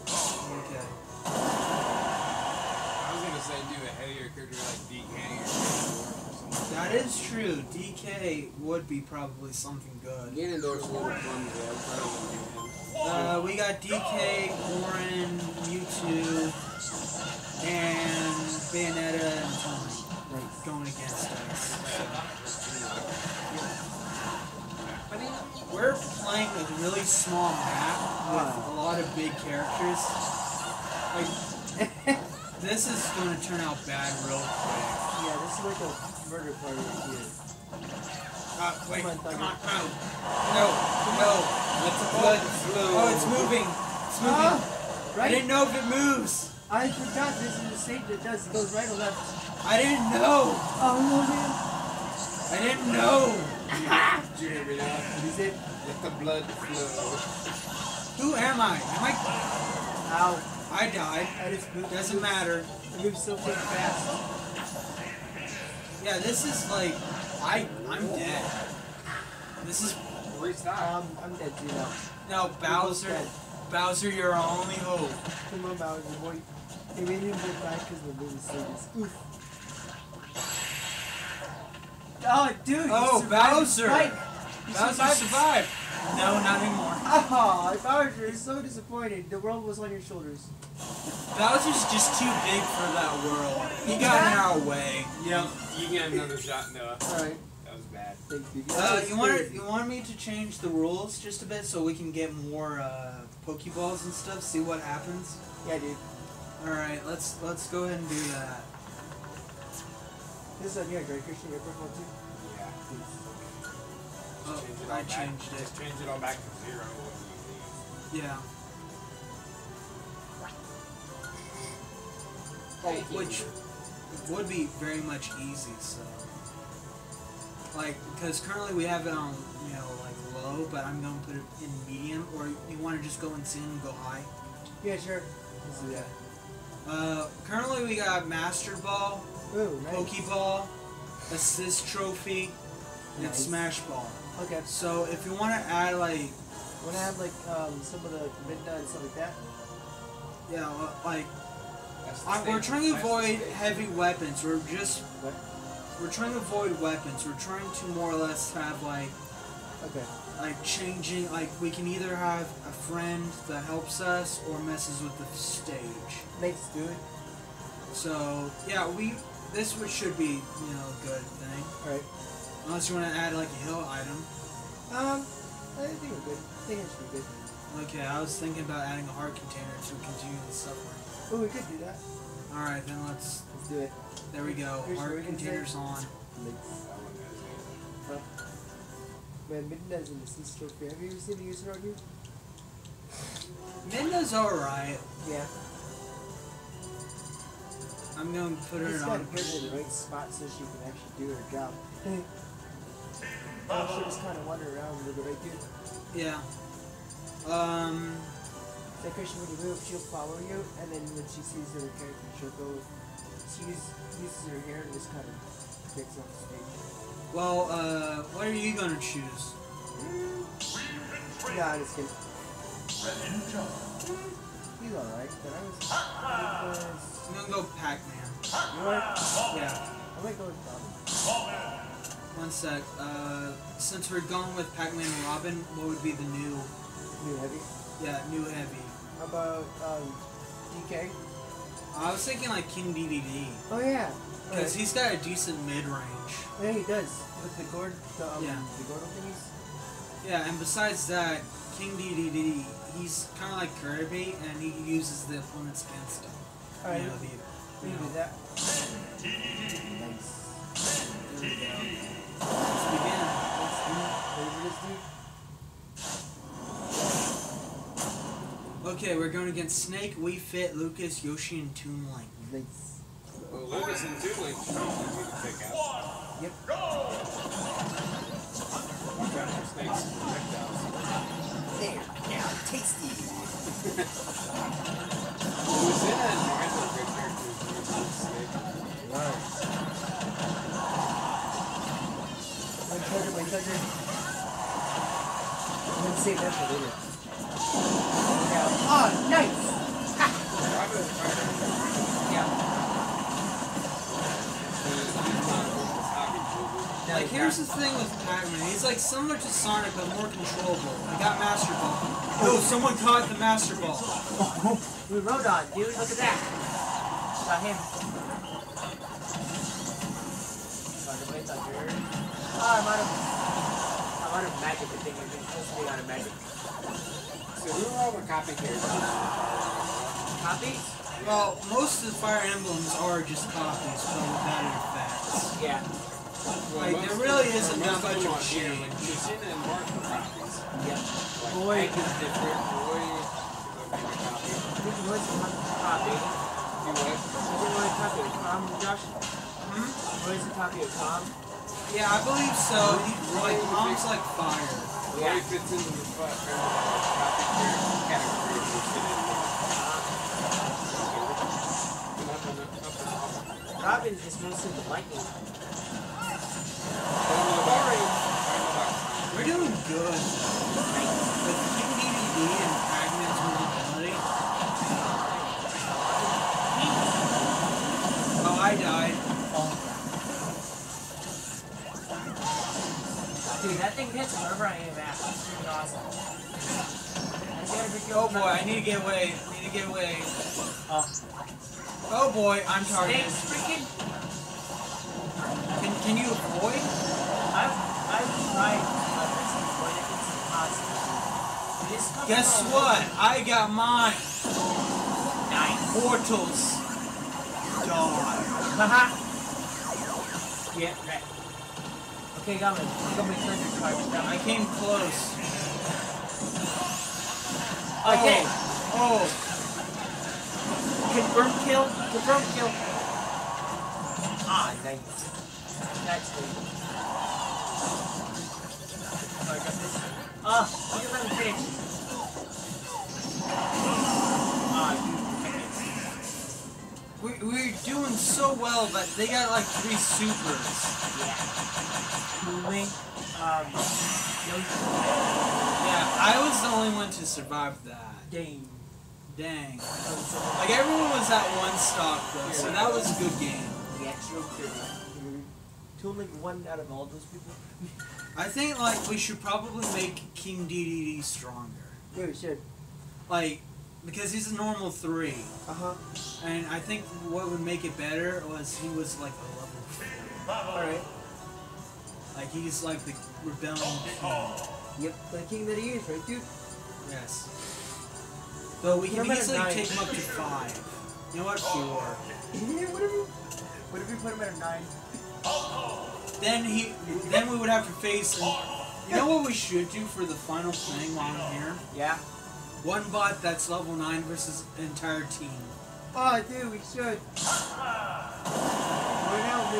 Okay. I was gonna say do a heavier character like DK or something. That is true. DK would be probably something good. Ganondorf's a little clumsy. I would probably do him. Uh, we got DK, Warren, Mewtwo, and Bayonetta and Tony Nice. going against us. We're playing a really small map with a lot of big characters. Like, this is going to turn out bad real quick. Yeah, this is like a murder party right here. Uh, wait, Come on, come on, no, no, no. Let the blood flow. Oh, it's moving. It's moving. Ah, I didn't know if it moves. I forgot this is the same that does. It goes right or left. I didn't know. Oh, man. I didn't know. Did you hear me now? Is it? Let the blood flow. Who am I? Am I? Ow. I died. I just moved. Doesn't matter. It moves so fucking fast. Yeah, this is like, I, I'm dead. This is Restart. Um, I'm dead too now. no Bowser. Bowser, you're our only hope. Come on, Bowser boy. Hey, we didn't get back because the movie serious. Oof. Oh, dude! you Oh, survived the Bowser. spike. You Bowser survived- survived. No, not anymore. Oh, Bowser is so disappointed. The world was on your shoulders. Bowser's just too big for that world. He got in our way. Yep. You get another shot, Noah. Alright, That was bad. thanks, dude. Uh, you want you want me to change the rules just a bit so we can get more uh, Pokeballs and stuff? See what happens. Yeah, dude. All right, let's let's go ahead and do that. This is on your right, Christian. Your profile too. Yeah. Oh, Change it I all back. changed it. Just change it all back to zero when you leave. Yeah. Thank you. Which would be very much easy. So, like, because currently we have it on you know like low, but I'm gonna put it in medium. Or you want to just go insane and go high? Yeah, sure. Let's do that. Uh, currently we got Master Ball, Ooh, nice. Pokeball, Assist Trophy, and Smash Ball. Okay. So if you want to add like, Wanna add like um some of the midnight and stuff like that? yeah, like I, we're trying to avoid heavy weapons. We're just What? we're trying to avoid weapons. We're trying to more or less have like Okay. like changing. Like we can either have a friend that helps us or messes with the stage. Nice, dude. So yeah, we this would should be you know a good thing. Alright. Unless you want to add like a hill item. Um, I think we're good. I think it should be good. Okay, I was thinking about adding a heart container to continue the suffering. Oh, we could do that. Alright, then let's. Let's do it. There we go. Here's Heart we can say. container's on. Link's. That one has it. Man, Midna's in the trophy. Have you ever seen a user on you? Midna's alright. Yeah. I'm gonna put She's her got on. to put her in the right spot so she can actually do her job. oh, she just kind of wander around a little bit, right, dude? Yeah. Um. That Christian, when you move, she'll follow you, and then when she sees her character, she'll go. She use, uses her hair and just kind of kicks off the stage. Well, uh, what are you gonna choose? Nah, I'm just kidding. He's alright, but I was. Was I'm gonna go Pac-Man. you know what? Yeah. I might go with Robin. One sec. Uh, since we're going with Pac-Man and Robin, what would be the new? New heavy. Yeah, new heavy. How about um, DK? I was thinking like King Dedede Oh yeah. because Alright. he's got a decent mid-range. Yeah, he does. With the gourd, the, um, Yeah. the Gordo thingies. Yeah, and besides that, King Dedede, he's kind of like Kirby, and he uses the opponents against him. Alright, You know, the, we you know, do that. Nice. there we go. Let's begin. Let's do whatever this dude. Okay, we're going against Snake, Wii Fit, Lucas, Yoshi, and Toon Link. Nice. Well, Lucas and Toon Link should be the pick out. Yep. Watch out for snakes projectiles. There. Now, tasty. Was in a Nintendo good character. He was a snake. Wow. My treasure, my treasure. I'm gonna save that for later. Oh, nice! Robin Like, he's here's the thing with Pac-Man. He's like similar to Sonic, but more controllable. I got Master Ball. Oh, someone caught the Master Ball. We rode on, dude. Look at that. Got him. Thunder, my thunder. Oh, I'm out of. I'm out of magic. I think you're supposed to be out of magic. So who are all the copy characters? Copies? Well, most of the Fire Emblems are just copies, so with added effects. Yeah. Like, there really isn't that much of here, change. Like Lucina and Marth are copies. Yep. Like Boy. Hank is different. Boy is a copy. A copy? You what? Which one is a copy of Tom, Josh? Hmm? What is a copy of Tom? Yeah, I believe so. He, like, mom's like fire. Boy fits into the fu- kind of copy character category of Lucina and Marth. And up and up, up and up. Robin is mostly the lightning. We're doing good. With King and Pac-Man's movability. Oh, I died. Dude, that thing hits wherever I am at. It's freaking awesome. I gotta be Oh boy, I need to get away. I need to get away. Oh, Oh boy, I'm targeted. snakes freaking. Can, can you avoid? I've, I've tried to avoid it. It's impossible. This comes Guess from- what? I got mine. Nice. Portals. Die. Haha. Get wrecked. Okay, got my, got my treasure card. Got I came close. Okay. Oh. Confirm kill. Confirm kill. Ah, nice. Good. Oh, I got this. Ah, look at them finish. Ah, you. We, we're doing so well, but they got like three supers. Yeah. Cooling. Um, Yeah, I was the only one to survive that. Dang. Dang. Like everyone was at one stock though, so that was a good game. the actual Kirby. Tooling one out of all those people. I think like we should probably make King Dedede stronger. Yeah, we should. Like, because he's a normal three. Uh huh. And I think what would make it better was he was like a level four. Alright. Like he's like the rebellion king. Yep, the king that he is, right, dude? Yes. Though we can him at a easily nine. take him up to five. You know what? Four. Yeah, what if we, what if you put him at a nine? Then he, then we would have to face. An, you know what we should do for the final thing while I'm here? Yeah. One bot that's level nine versus an entire team. Oh, dude, we should. Right now, we,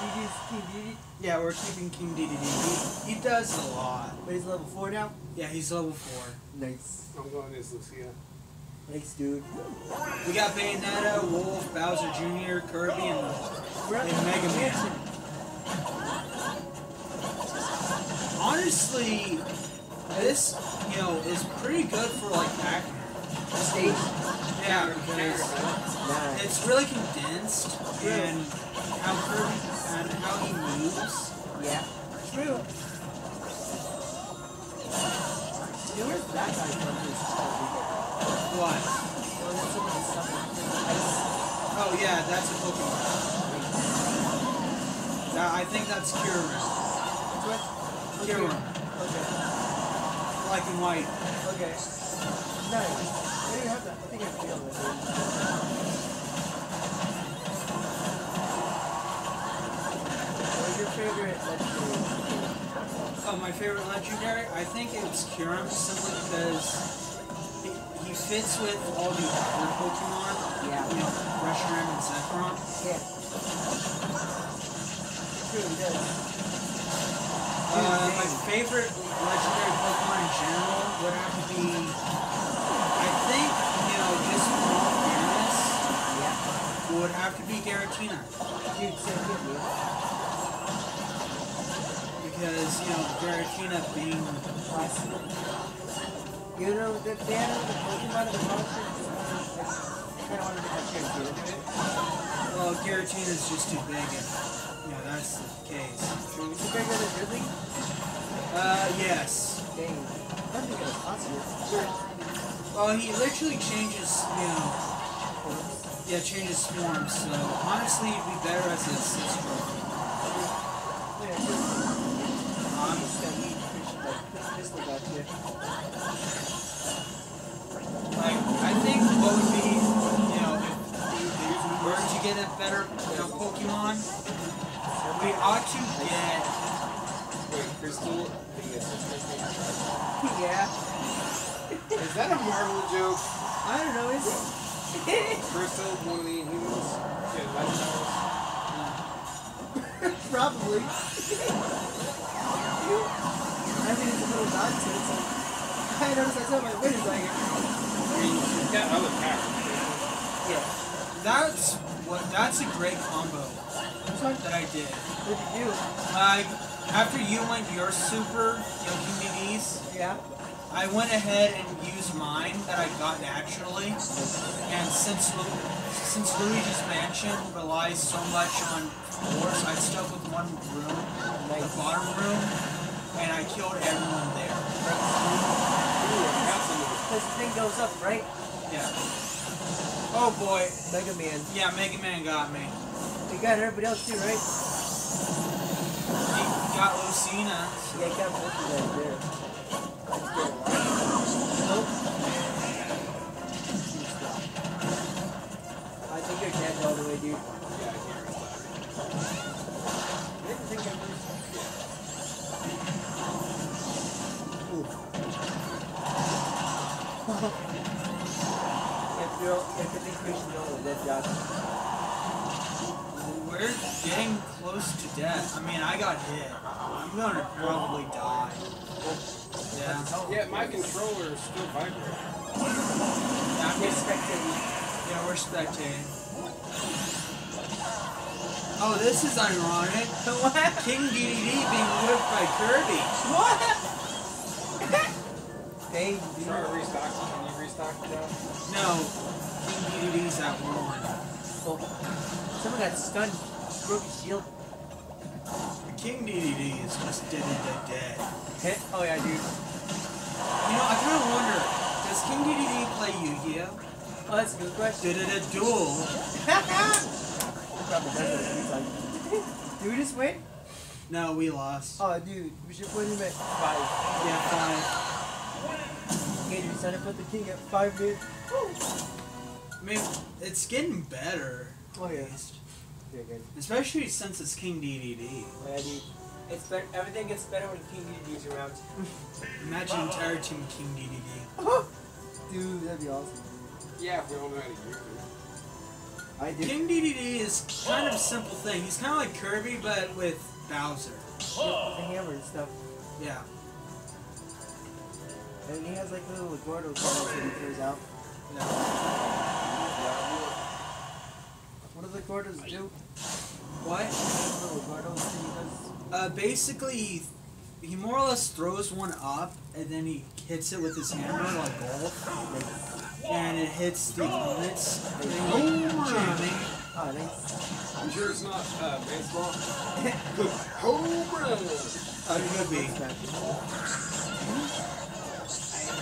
we use King Beauty, Yeah, we're keeping King Dedede. He, he does a lot. but he's level 4 now. Yeah, he's level four. Nice. I'm going as Lucina. Thanks, dude. We got Bayonetta, Wolf, Bowser Jr., Kirby, and And Mega Man. honestly, this you know is pretty good for like Pac-Man. Stage. Yeah, because it's really condensed and how Kirby and how he moves. Yeah. True. Dude, where's that guy from? What? Well, that's some of the stuff. Ice. Oh yeah, that's a Pokemon. That- I think that's Kyurem. One? Kyurem, Okay. black and white. Okay. Nice. Where do you have that? I think I feel it. What's your favorite legendary? Oh, my favorite legendary? I think it's Kyurem simply because he, he fits with all the other Pokemon. Yeah. You know, Reshiram and Zekrom. Yeah. True, he does. Uh, my favorite legendary Pokemon in general would have to be, I think, you know, just in all fairness, Yeah. would have to be Giratina. Dude, so good, dude. Because, you know, Giratina being, Awesome. You know, the of the Pokemon of the monster, I kind of wanted to have chance to do it. well, Giratina's just too big and, you know, that's the case. True. Is it bigger than Ridley? Uh, yes. Dang. I'm thinking of possible. Well, he literally changes, you know, yeah, changes forms, so honestly, he'd be better as a assist trophy. Yeah, just, Um, got heat fish, like, pistol back here. To get a better, you know, Pokemon, we ought to get, Wait, Crystal, yeah. Is that a Marvel joke? I don't know, is it? Crystal, one of the Inhumans? Yeah, Legends. Probably. I mean, it's a little nonsense. Like, I noticed I saw my winner's like, I mean, she's got other powers. yeah. that's what, that's a great combo that I did. You do? Like, after you went your super, know, Yeah. I went ahead and used mine that I got naturally, and since Lu- since Luigi's Mansion relies so much on floors, I stuck with one room, the bottom room, and I killed everyone there. Of. This thing goes up, right? Yeah. Oh boy. Mega Man. Yeah, Mega Man got me. You got everybody else too, right? He got Lucina. Yeah, I got both of them there. Let's go. Nope. I think you're dead all the way, dude. Yeah, I can't restock. I didn't think I was. If you're, if you think we should know that Josh. We're getting close to death. I mean, I got hit. I'm gonna probably die. Yeah. Yeah, my controller is still vibrating. That We're spectating. Yeah, we're spectating. Oh, this is ironic. What? King Dedede being whipped by Kirby. What? Dang, dude. Try to restock. Can you restock, Joe? No, King Dedede's at one. Oh, someone got stunned. Broke his shield. King Dedede is just dead and dead dead. Hit? Oh yeah, dude. You know, I kind of wonder, does King Dedede play Yu-Gi-Oh? Oh, that's a good question. Did it a duel? Probably does it a few times. Did we just win? No, we lost. Oh, dude, we should put him at five. Yeah, five. Okay, dude, sign up for the king at five, dude. I mean, it's getting better. Oh, yeah. at least. Good. Especially since it's King Dedede. Yeah, dude. It's better. Everything gets better when King Dedede's around. Imagine entire team King Dedede. Dude, that'd be awesome. Yeah, if we all know how to use it. I do. King Dedede is kind of a simple thing. He's kind of like Kirby, but with Bowser. With the hammer and stuff. Yeah. And he has like little Gordo cards that he throws out. yeah. What do the Gordos do? What? Little Gordos that he does. Uh, basically, he, he more or less throws one up, and then he hits it with his hammer like golf, and it hits the opponents. And then. Oh, nice. I'm sure it's not uh, baseball. Home run! Uh, it could be.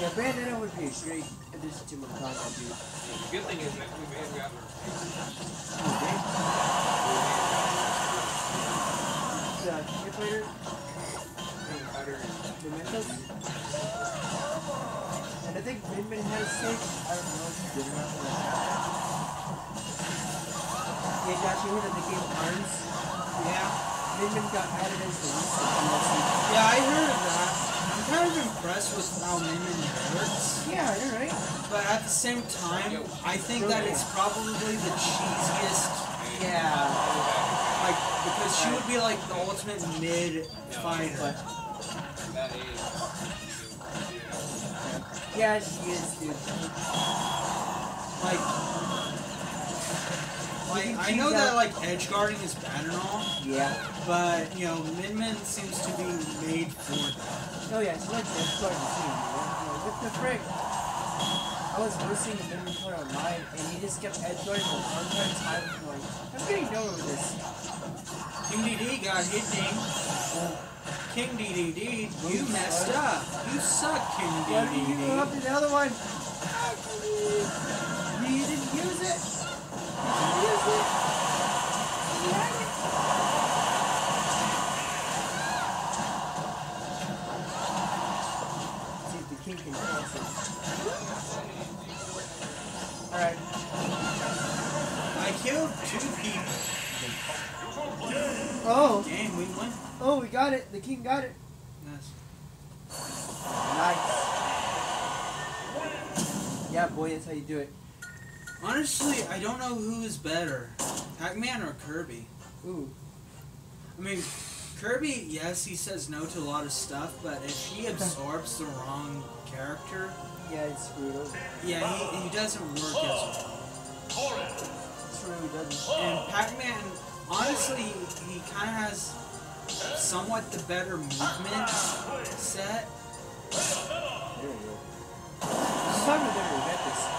Yeah, Bandana would be a great addition to my content, dude. The good thing is that we may have gotten Okay. Uh, yeah, hit later, our fighter. mementos. And I think had a stage. I don't know if he did or not. Yeah, Josh, you heard of the game Arms? Yeah. Min Min got added as the recent Yeah, I heard of that. I'm kind of impressed with how Min works, Yeah, you're right. but at the same time, I think that it's probably the cheesiest. Yeah. Like, because she would be like the ultimate mid fighter. Yeah, she is, dude. Like, like I know that like edge guarding is bad and all, Yeah. but you know, Min Min seems to be made for that. Oh yeah, she likes the starting team. Like, what the frick? I was listening to Min Min play online, and he just kept edge guarding the one time. I'm like, I'm getting with this. King DD got hit ding. King Dedede, you messed up. You suck, King Why did you go up to the other one? Ah, you didn't use it. You didn't use it. You had it. See if the king can cross it. Alright. I killed two people. Oh, Game, we oh, got it. The king got it. Yes. Nice. Yeah, boy, that's how you do it. Honestly, I don't know who is better, Pac-Man or Kirby. Ooh. I mean, Kirby, yes, he says no to a lot of stuff, but if he absorbs the wrong character, Yeah, it's screwed over. yeah, he, he doesn't work as well. True, it doesn't. And Pac-Man, honestly, he kind of has somewhat the better movement set. There we go. I'm talking to never get this.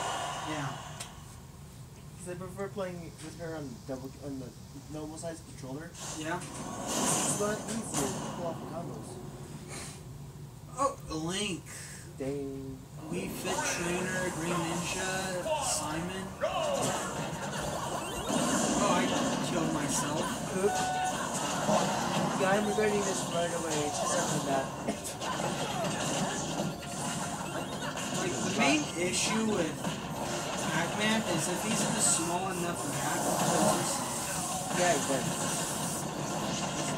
Because I prefer playing with her on double on the normal size controller. Yeah. It's a lot easier to pull off the combos. Oh, Link. Dang. Wii Fit Trainer, Green Ninja, Simon. Oh, I killed myself. Oop. Yeah, I'm regretting this right away. It's just after that. Like, the main issue with Pac-Man is if he's in a small enough map, because yeah.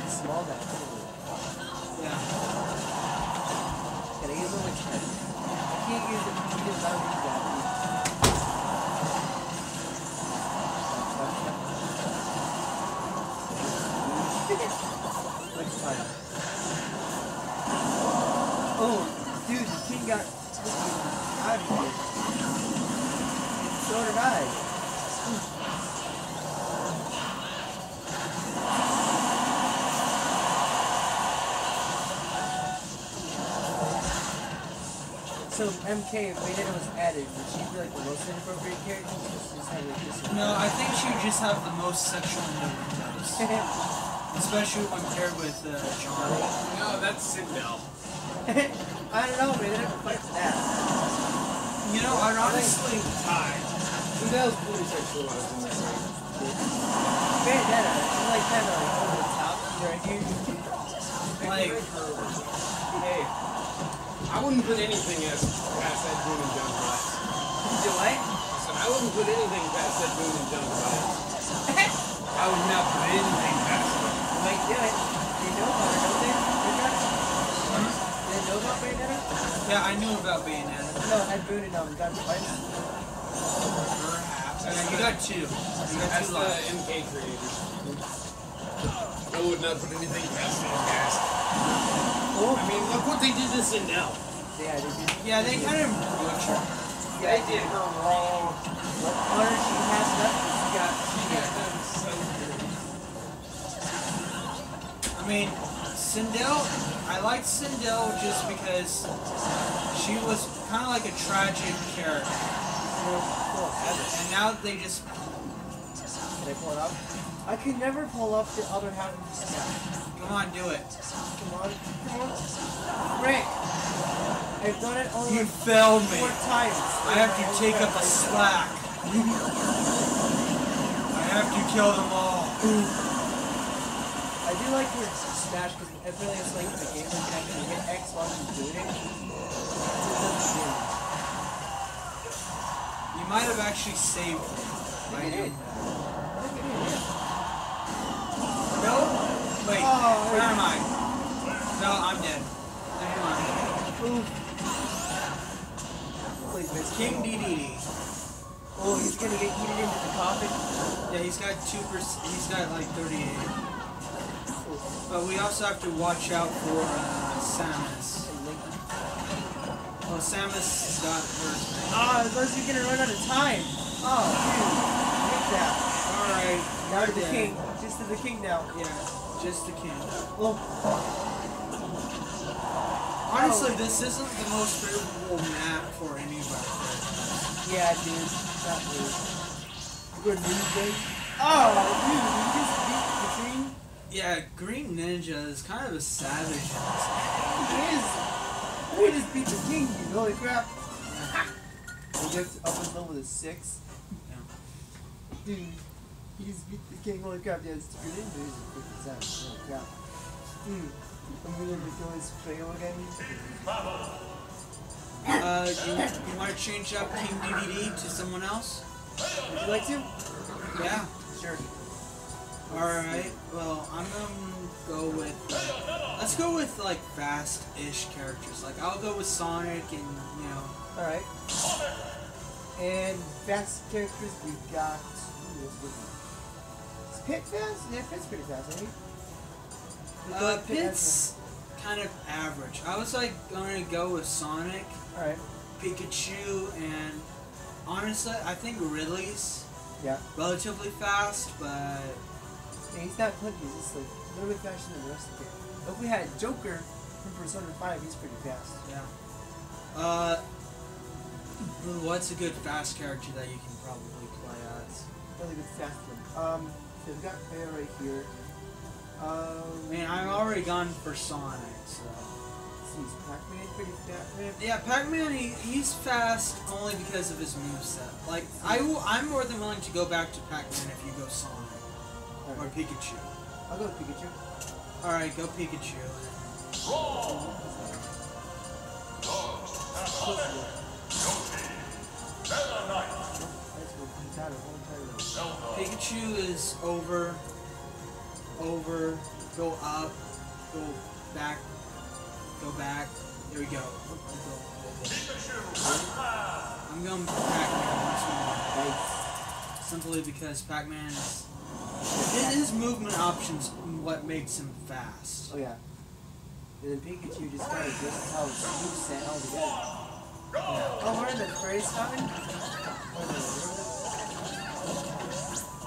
It's small that. yeah. Can I use it with I can't use it because I that. Next time. Oh, dude, the king got out of here. So did I. So MK, if Bayonetta was added, would she be like the most inappropriate character? Just, just have like this. No, I think she would just have the most sexual innuendos. especially when paired with uh, John. No, that's Sindel. I don't know, man. They never fight for that. You know, ironically, Hi. Sindel's pretty sexual when I was that. Bandana. It's like kind of like over the top. Right here. like, Hey, I wouldn't put anything as past that Boon and John Glass. You like? I said I wouldn't put anything past that Boon and John Glass. I would not put anything past them. Might do it. They know about it, don't they? They know about Bandana? yeah, I knew about Bayonetta. No, had Boon and um, Gun Fight. Perhaps. You got two. You got That's two the. MK creators. I would not put anything past. Oh, I mean, look what they did to Sindel. yeah, they did. Yeah, they kind of butchered. Yeah, They did her wrong. What honor she has left she got. She got them so good. I mean, Sindel, I liked Sindel just because she was kind of like a tragic character. And now they just, Can I pull it up? I can never pull up the other half of the snap. come on, do it. Come on, come on. Rick! I've done it only You like failed me. four times. I have to take up the slack. I have to kill them all. I do like your smash because it really is like the game where you can actually hit X while you're doing it. It's You might have actually saved me by I doing did. Oh, where am I? No, I'm dead. Never mind. Oof. Please miss King Dedede. Oh, he's gonna get heated into the coffin. Yeah, he's got two percent. He's got like 38. But we also have to watch out for uh, Samus. Oh, Samus got hurt. Ah, long as you're gonna run out of time. Oh, dude. Hit that. Alright. Now to the king. Just to the king now. Yeah, just the king. Oh, Honestly, this isn't the most favorable map for anybody. yeah, dude. Not me. Good news, babe. Oh, dude, you just beat the king. Yeah, Greninja is kind of a savage. He is. We just beat the king, dude. Holy crap. He gets up until with a six. Dude, he just beat the king. Holy crap, yeah, it's good ninja. He's a freaking savage. Holy crap. Dude, I'm gonna kill his trail again. Uh, you, you want to change up King Dedede to someone else? Would you like to? Yeah. Sure. Alright, well, I'm gonna go with. Uh, let's go with, like, fast ish characters. Like, I'll go with Sonic and, you know. Alright. And fast characters, we got. Ooh, what's good one? Is Pit fast? Yeah, Pit's pretty fast? We Uh, got Pit Pit's kind of average. I was, like, going to go with Sonic, Alright. Pikachu, and honestly, I think Ridley's Yeah. relatively fast, but. yeah. He's not quick, he's just like a little bit faster than the rest of the game. If we had Joker from Persona 5, he's pretty fast. Yeah. Uh, what's a good fast character that you can probably play as? Really good fast one. Um, we've got Bear right here. Um, I mean, I've already gone for Sonic, so. Pac-Man pretty fast? Man, Yeah, Pac-Man, he, he's fast only because of his moveset. Like, I will, I'm more than willing to go back to Pac-Man if you go Sonic or Pikachu. I'll go with Pikachu. Alright, go Pikachu. That's what he's out of one time. Pikachu is over, over, go up, go back, go back. There we go. I'm going for Pac-Man once more. Simply because Pac-Man is. His, his movement options what makes him fast. Oh yeah. And then Pikachu just kind of just how his moveset all together. Oh, we're in the phrase coming?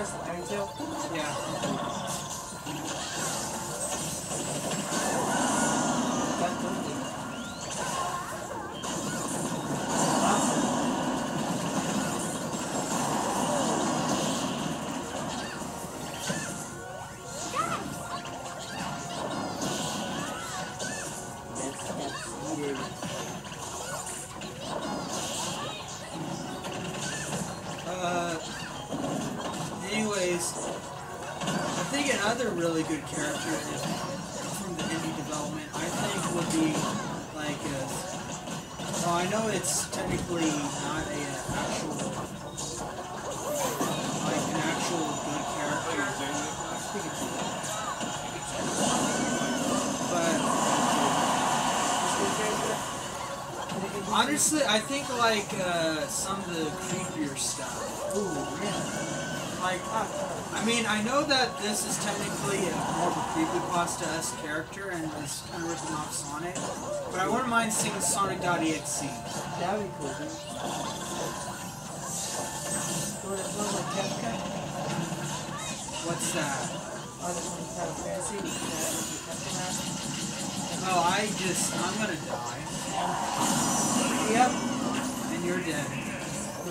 is, Tail? Yeah. I think another really good character from the indie development, I think would be like, uh, well, I know it's technically not a uh, actual, like an actual good character, but honestly, I think like uh, some of the creepier stuff. Ooh. Like, uh, I mean, I know that this is technically a more of a creepypasta-esque character and is kind of ripping off Sonic, but I wouldn't mind seeing Sonic.exe. That'd be cool, dude. Throw that one like Kefka? What's that? Oh, this one's Final Fantasy. Yeah, that's the Kefka. Oh, I just, I'm gonna die, Yep. and you're dead.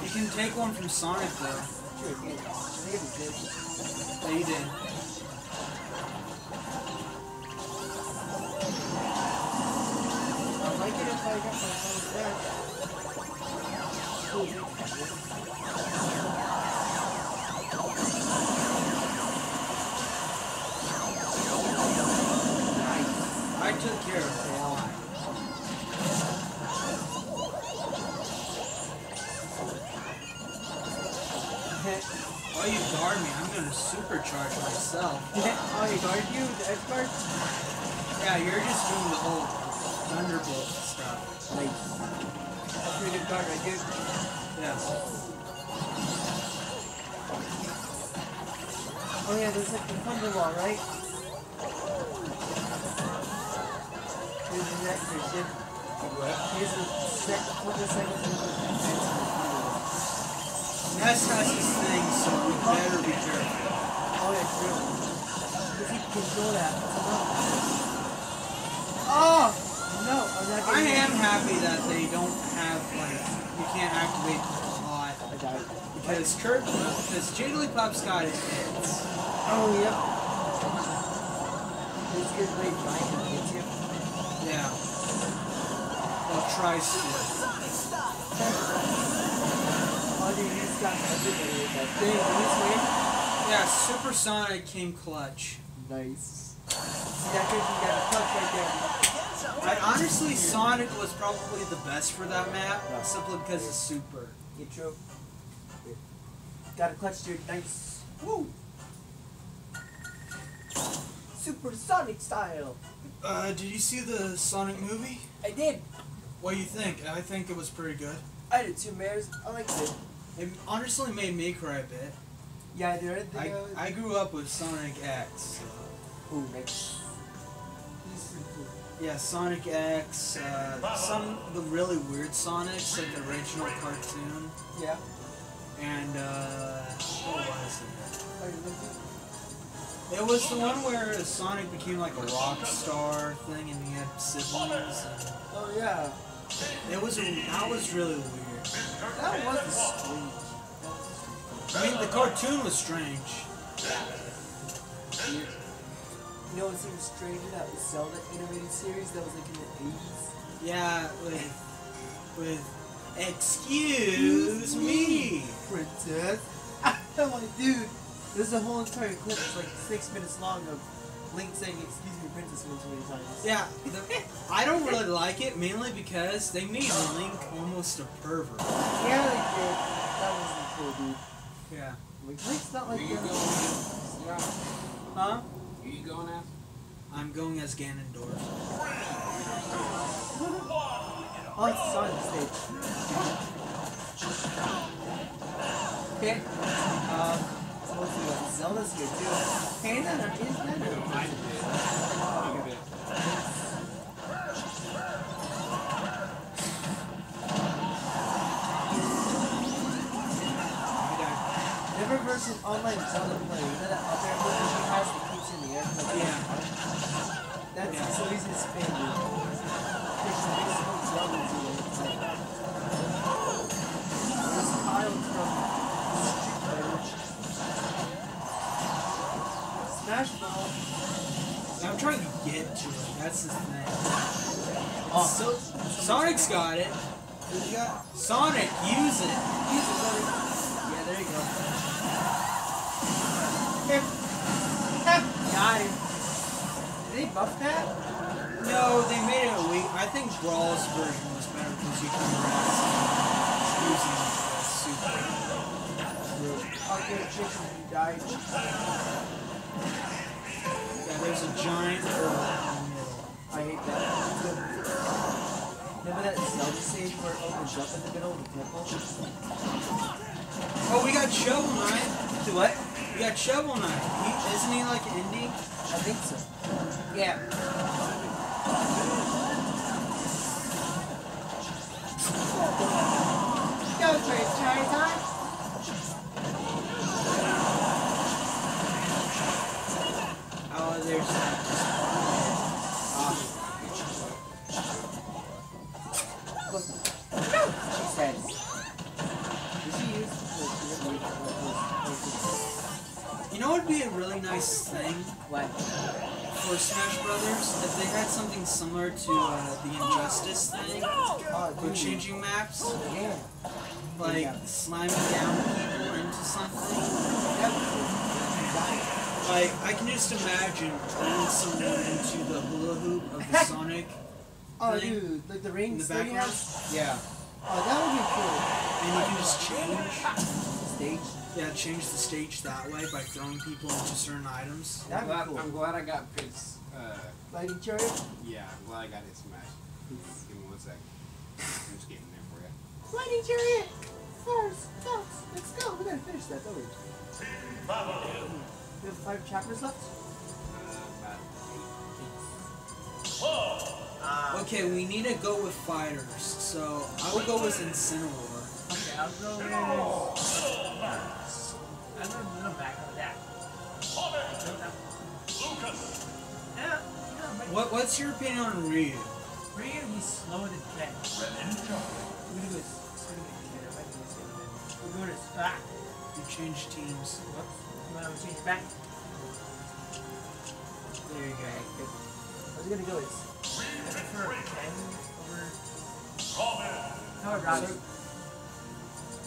You can take one from Sonic though. Sure, yeah. I think it'd be good. Yeah, you did. I like it if I got my phone back. Cool, dude. Nice. I took care of it. Why? While you guard me, I'm gonna myself. oh, he guarded you the edge guard? Yeah, you're just doing the whole Thunderbolt stuff. Nice. That's pretty good guard right there. Yeah. Oh yeah, there's like the thunder wall, right? Here's the next mission. Here's the sec couple seconds of the of the thunder. Ness has his thing, so we better be careful. Oh yeah, true. If you can control that. Oh! No, I'm not I am happy that they don't have, like, you can't activate. I died. Because Kurt, because Jigglypuff's got it hits. Oh, yep. It's good way trying to hit you. Yeah. Well, tries to. Oh, dude, just got everybody with that thing. This Yeah, Supersonic came clutch. Nice. See, that gives you got a clutch right there. I honestly, Sonic was probably the best for that map, Yeah. simply because it's super. Get true. Got a clutch, dude. Nice. Woo! Supersonic style. Uh, did you see the Sonic movie? I did. What do you think? I think it was pretty good. I did two mares. I liked it. It honestly made me cry a bit. Yeah, I did. I, uh, I grew up with Sonic X. so- Ooh, nice. He's pretty cool. Yeah, Sonic X, uh, some of the really weird Sonics, like the original cartoon, Yeah. and uh, what was it? You it? It was the one where Sonic became like a rock star thing, and he had siblings. And Oh yeah. it was a, that was really weird. That was a strange. I mean, the cartoon was strange. You know what seems strange? That was Zelda animated series that was like in the 80s. Yeah, with with excuse me. Princess. I'm like, dude, there's a whole entire clip that's like six minutes long of Link saying, excuse me, princess, too many times. Yeah, the, I don't really like it mainly because they made Link almost a pervert. Yeah, they did. That wasn't cool, dude. Yeah. Like, Link's not like Where you them. going? Yeah. Huh? Who you going after? I'm going as Ganondorf. Oh, it's Sonic stage. Okay. Um, let's see what Zelda's here too. Panda is that? I did. Look at Never versus online Zelda play. You know that other movie he has that keeps in the air. Like, Yeah. That's Yeah. so easy to spin, dude. There's some big smoke Zelda to it. It's like, there's Kyle from Street Fighter. Smash Ball. I'm trying to get to it. That's the thing. Oh, So, Sonic's got it. Who's got Sonic? Use it. Use it, buddy. Yeah, there you go. Got him. Did they buff that? No, they made it a week. I think Brawl's version was better because you can rest using the super. I'll get a chicken if you died. Yeah, there's a giant hole in the middle. I hate that. Remember that Zelda stage where it opens up in the middle of the temple? Oh, we got Shovel Knight. Do what? We got Shovel Knight. He, isn't he like indie? I think so. Yeah. Go for it, Charizard. Oh, there's nice thing like, for Smash Brothers? If they had something similar to uh, the Injustice thing, dude. changing maps, like slamming down people into something. That was cool. Like, I can just imagine throwing someone into the hula hoop of the Sonic, Oh, Thing dude, like the rings the background. yeah, Oh, that would be cool. and you can just change. Stage. Yeah, change the stage that way by throwing people into certain items. I'm That'd be glad, cool. I'm glad I got Pit's. Uh, Lightning chariot? yeah, I'm glad I got his smash. Give me one sec. I'm just getting there for you. Lightning chariot! First, thoughts. Let's go. We gotta finish that, don't we? We have five chapters left? Uh, Okay, we need to go with fighters, so I will go with Incineroar. What What's your opinion on Ryu? Ryu, he's slower than Ken. We're gonna go with. We're gonna go. I might this the. We're going to. Ah! You change teams. Whoops. You wanna change back? There you go. I was gonna go with I prefer Ken over. How about Robbie?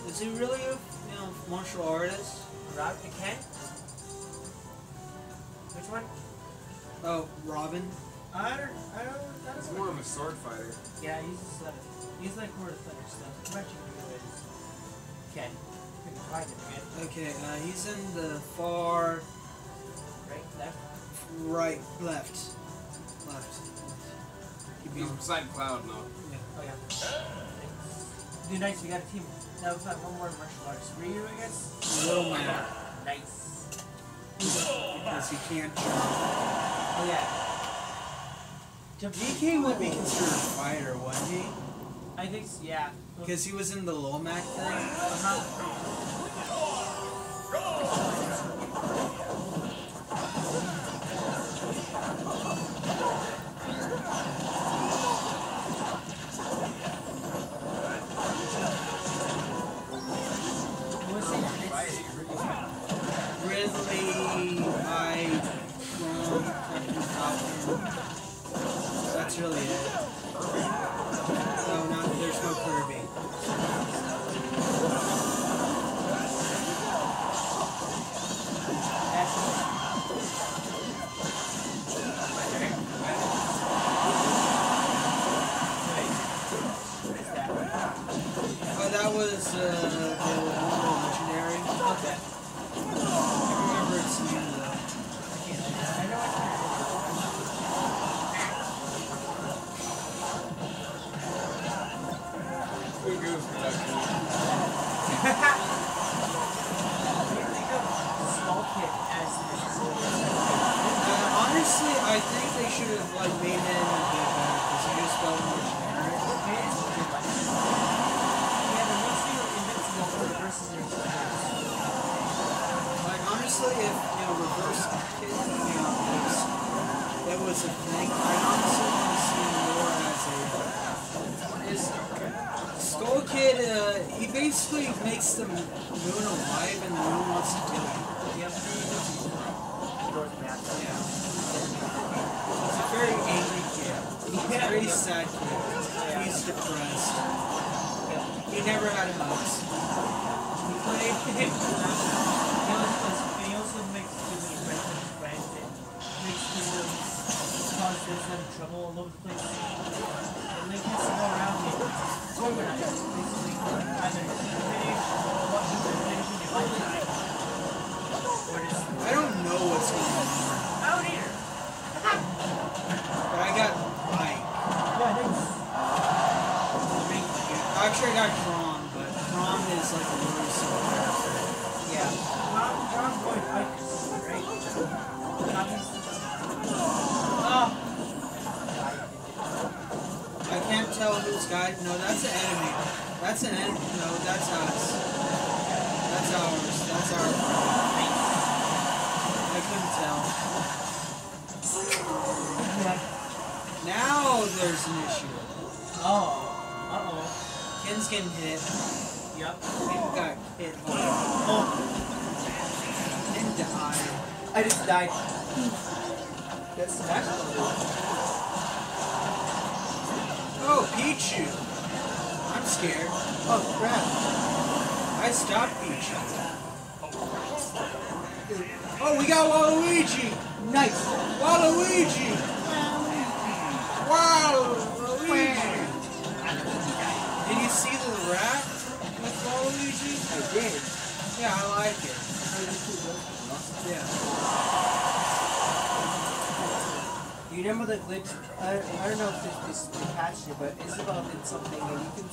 Is he really a you know martial artist? Rob and Ken? Which one? Oh, Robin. I don't. I don't. I don't more of a sword fighter. Yeah, he's just uh, he's like more of the thunder stuff. I'm actually gonna go with Ken. Can find him again. Okay, uh, he's in the far Right, left. right, left, left. Keep He's going. beside Cloud now. Oh yeah. Dude, nice. We got a team. That was like one more martial arts. Ryu, I guess. Oh Little man, Nice. because he can't jump. Oh yeah. DK would be considered a fighter, wouldn't he? I think. Yeah. Because he was in the Lomac thing. Getting hit. Yep. Ken got hit. Oh. Ken died. I just died.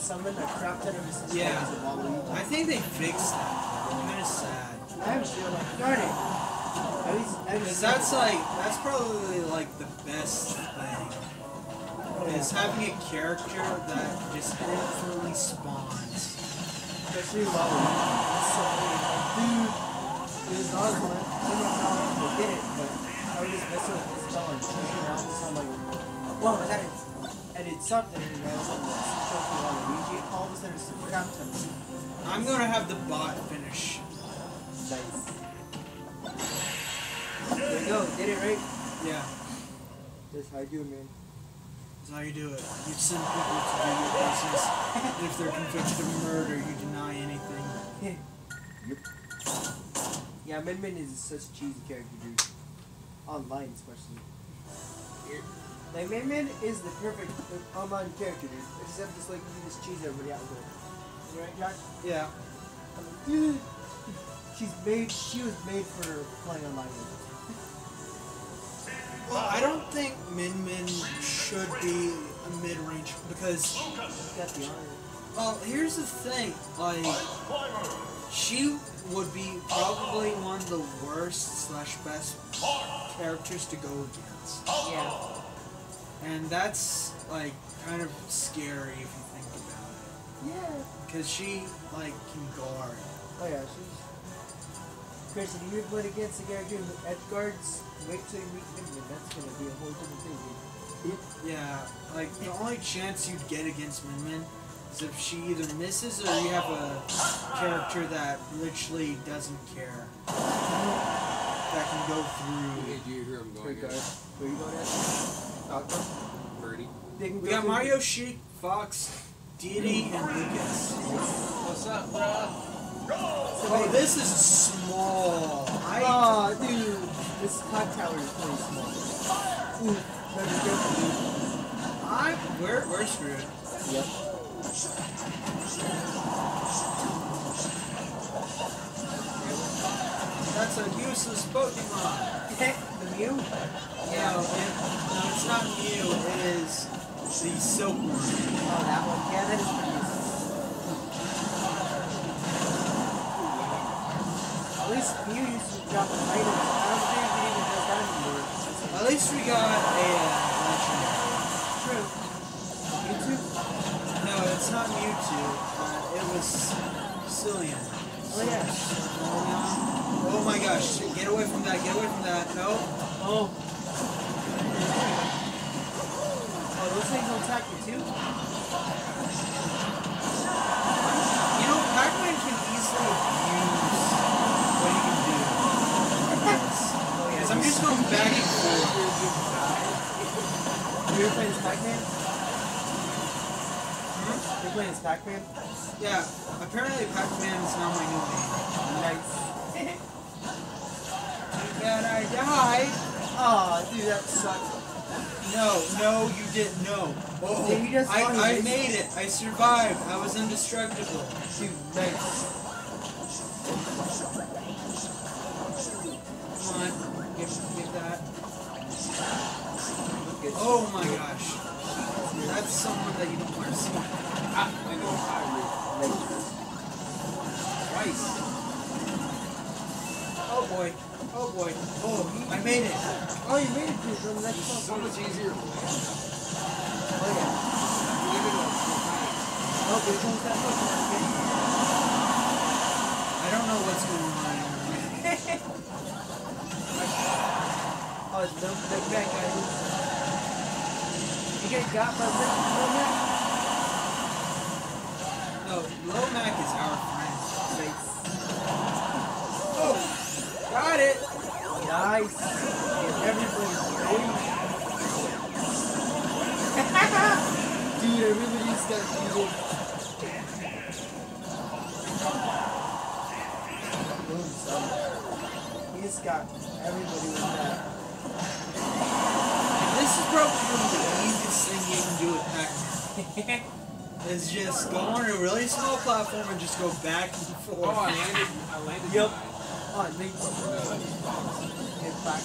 And you can summon a crap ton of resistance Yeah. I think they fixed that. I'm kind of sad. I'm sure like darn it. At least, at Because that's like, that's probably like the best thing. Is having a character that just infinitely spawns. especially Waluigi. It's so dude, it was awesome. I don't know how they did it, but I was just messing with Isabelle and pushing around this I'm like, whoa, and then it, and it sucked and then I was on the trophy Waluigi. All of a sudden, it's a crap ton of I'm gonna have the bot finish. Nice. There you go, did it right. Yeah, That's how I do it, man. that's how you do it. You send people to do your business, and if they're convicted of murder, you deny anything. Yeah, Min Min is such a cheesy character, dude. Online, especially. Like, Min Min is the perfect online character, dude. Except just like you just cheese everybody out with it. You right, Josh? Yeah. I'm like, dude. She's made. She was made for playing online. With. Well, I don't think Min Min should be a mid-range because, She got the honor. well, here's the thing. Like, she would be probably one of the worst slash best characters to go against. Yeah. And that's like kind of scary if you think about it. Yeah. Because she like can guard. Oh yeah, she's. Chris, if you played against a character who guards, wait till you meet Min Min. That's gonna be a whole different thing, dude. Yeah, like the only chance you'd get against Min Min is if she either misses or you have a character that literally doesn't care. That can go through. Did you hear him going? Good guard. here? Where you going at? Falcon? Birdie. They can We go got through- Mario, Sheik, Fox, Diddy, and Lucas. What's up, bro? Oh, this is small. I Oh, dude, this clock tower is pretty small. Ooh, better be careful, dude. I we're we're screwed. Yep. That's a useless Pokemon. the Mew? No, it, no, it's not Mew. It is the Silkworm. Oh, that one. Yeah, that is pretty. At least Mew used to drop items. I don't think it even does that anymore. At least we got a uh. True. YouTube? No, it's not Mewtwo. Uh, it was Cillian. Oh yeah. Oh my gosh, get away from that, get away from that. No. Oh, Oh, those things will attack you too? You know, Pac-Man can easily abuse what he can do. Oh yeah. Because I'm just going back and forth. You ever playing as Pac-Man? You're playing as Pac-Man? Yeah, apparently Pac-Man is now my new name. Nice. And I died. Aw, dude, that sucks. No, no, you didn't. No. Oh, Did you just I, I made it. I survived. I was indestructible. Dude, nice. Come on, give, give that. Oh my gosh. That's someone that you don't want to see. Ah, I know Kyrie. Twice. Oh boy. Oh boy. Oh, I made it. Oh, you made it, dude. The next So much easier. Oh, yeah. You ended up. Oh, here comes that Pokemon again. I don't know what's going on. Oh, it's the, the bad guy. You get got by the Pokemon? No, Lomac is our friend. Oh, got it. Nice. Ready. Dude, I really cheated. Boom, son. He's got everybody with that. This is probably one of the easiest thing you can do with is just go on a really small platform and just go back and forth. Oh, I landed. I landed. Yup. Behind. Oh, thanks. Get back.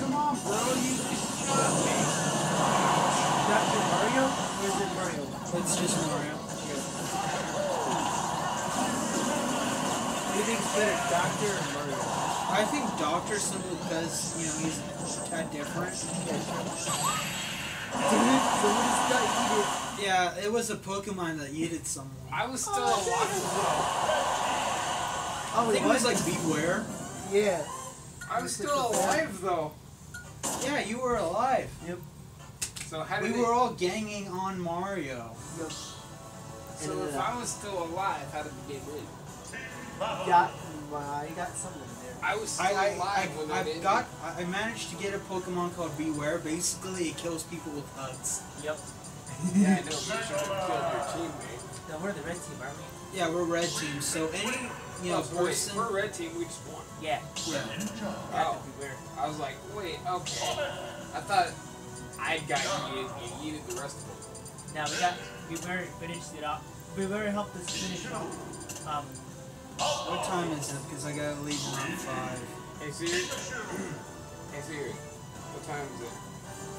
Come on, bro. You just shot me. Dr. Mario? Or is it Mario? It's just Mario. What do you think's better, Doctor or Mario? I think Doctor simply because, you know, he's a tad different. Yeah, sure. Dude, someone just got heated. Yeah, it was a Pokemon that yeeted someone. I was still alive. Oh, I think it was like Bewear. Yeah. I was still alive though. Yeah, you were alive. Yep. So how did We did were all ganging on Mario. Yup. So if uh, I was still alive, how did the game end? Got, wow, you got something there. I was still I, I, alive when I, I've got, I I managed to get a Pokemon called Bewear. Basically, it kills people with hugs. yep. Yeah, I know. You should have killed your teammate. Now we're the red team, aren't we? Yeah, we're red team. So any, you know, oh, so wait, we're red team. We just won. Yeah. Yeah. Oh. Have to be weird. I was like, wait, okay. I thought I got yeeted. You yeeted the rest of them. Now we got Bewear finished it off. Bewear helped us finish off. Um, What time is it? Because I gotta leave around five. Hey Siri. hey Siri. What time is it?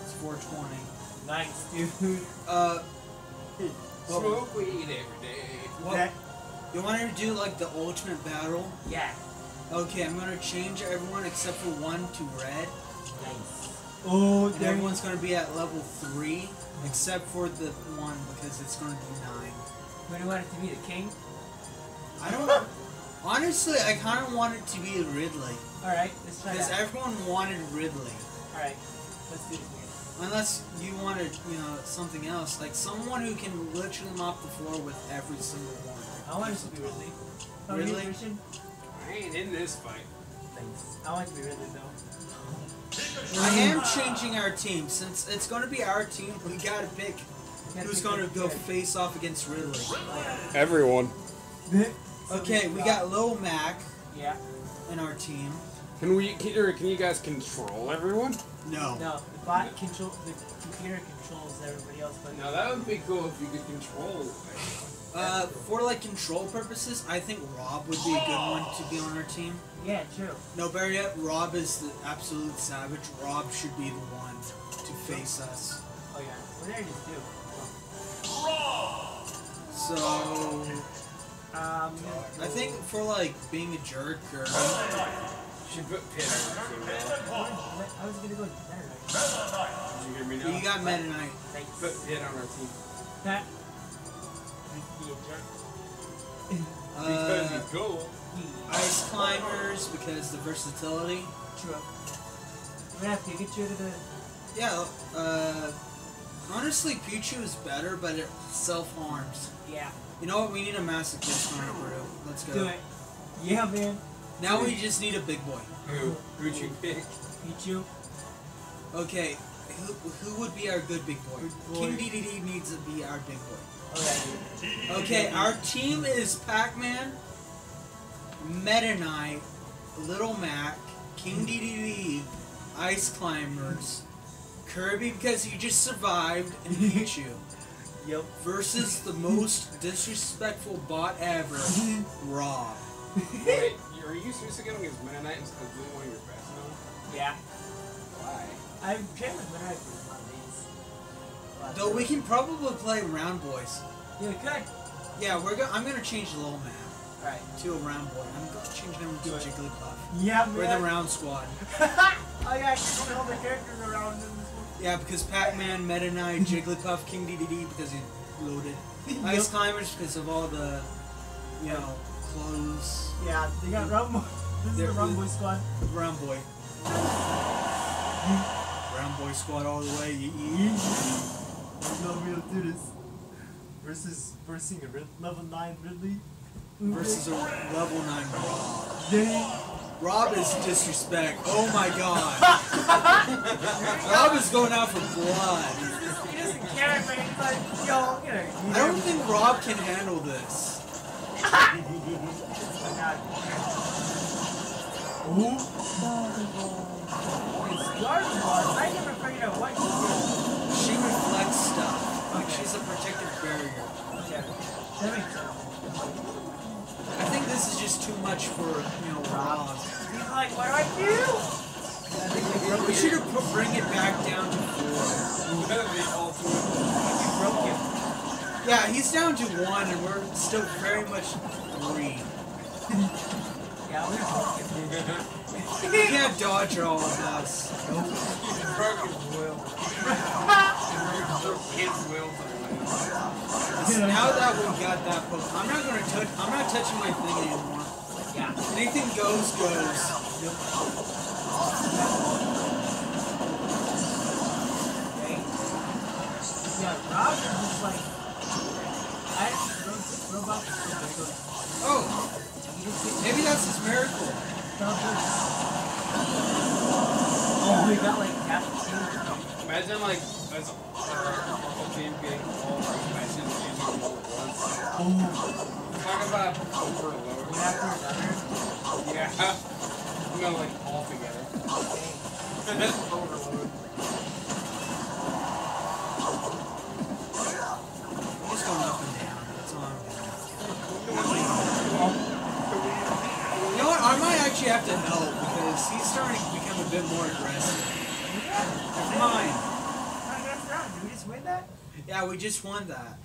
It's 4:20. nice, dude. Uh, Smoke weed every day. what? That- You want to do like the ultimate battle? yeah. Okay, I'm gonna change everyone except for one to red, Nice. Oh, and everyone's gonna be at level three, except for the one because it's gonna be nine. Who do you want it to be? The king? I don't. honestly, I kind of want it to be Ridley Alright, let's try because everyone wanted Ridley. Alright, let's do this again. Unless you wanted, you know, something else, like someone who can literally mop the floor with every single one. I want it to be Ridley. Oh, Ridley? Ridley? I ain't in this fight. Thanks. I want to be Ridley though. I am changing our team since it's going to be our team. We gotta pick who's going to go kid. face off against Ridley. Everyone. Okay, we got Lil Mac Yeah. in our team. Can we? Can, or can you guys control everyone? No. No, the bot control the computer controls everybody else, but Now that would be cool if you could control. Uh, for like control purposes, I think Rob would be a good one to be on our team. yeah, true. No, better yet, Rob is the absolute savage. Rob should be the one to face us. Oh yeah. What did I just do? So, Um, I think for like being a jerk or should put Pit on our team. I was gonna go Meta Knight. Did you hear me But now? you got Meta Knight. Thanks. Put Pit on our team. That. Be a jerk. Because Uh, he's cool. Ice Climbers because the versatility. True. We're gonna have to get you to the. Yeah, uh, honestly, Pichu is better, but it self harms. Yeah. You know what? We need a masochist on our crew. Let's go. Do it. Yeah, man. Now we just need a big boy. Who? Who'd you pick? Pichu. Okay, who, who would be our good big boy? Good boy. King Dedede needs to be our big boy. Okay. Okay, our team is Pac-Man, Meta Knight, Little Mac, King Dedede, Ice Climbers, Kirby because he just survived, and Pichu. Yep. Versus the most disrespectful bot ever, Rob. Wait, are you seriously going against Meta Knight instead of doing one of your best now? Yeah. Why? I'm trained with Meta Knight Though we can probably play Round Boys. Yeah, we could. Yeah, we're go- I'm gonna change the Little Man Alright. to a Round Boy. I'm gonna change him to. Jigglypuff. Yeah, man. We're the Round Squad. oh yeah, you can all the characters around in this one. Yeah, because Pac-Man, Meta Knight, Jigglypuff, King Dedede because he loaded. Ice Climbers because of all the, you know, clothes. Yeah, they got Rumble. This is the Rumble squad. Round Boy. Round Boy Squad all the way. Yee yee. You know we'll do this. Versus versing a Rid- level 9 Ridley. Versus a level 9 Rob. Dang. Rob is disrespect. Oh my god. Rob is going out for blood. He doesn't care, man. He's like, yo, you know. I don't think Rob can handle this. Ooh. It's Garden I never figured out what he did. She reflects stuff. Like she's a protective barrier. Okay. I think this is just too much for, you know, Rob. He's like, what do I do? We should have bring it back down to four. That'd be all two. You broke him. Yeah, he's down to one, and we're still very much three. He can't dodge all of us. His will. His will now that we got that Pokemon, I'm not gonna touch. I'm not touching my thing anymore. Yeah. Anything goes goes. Okay. Yeah, Rob is like, I robot. Oh, maybe that's his miracle. Oh, we got like half the team. Imagine like us our whole team getting all our matches using all at once. Oh, Talk about overload. one after another. Yeah. No, like all together. Dang. overload. I have to help because he's starting to become a bit more aggressive. Never mind. Alright. Did we just win that? Yeah, we just won that.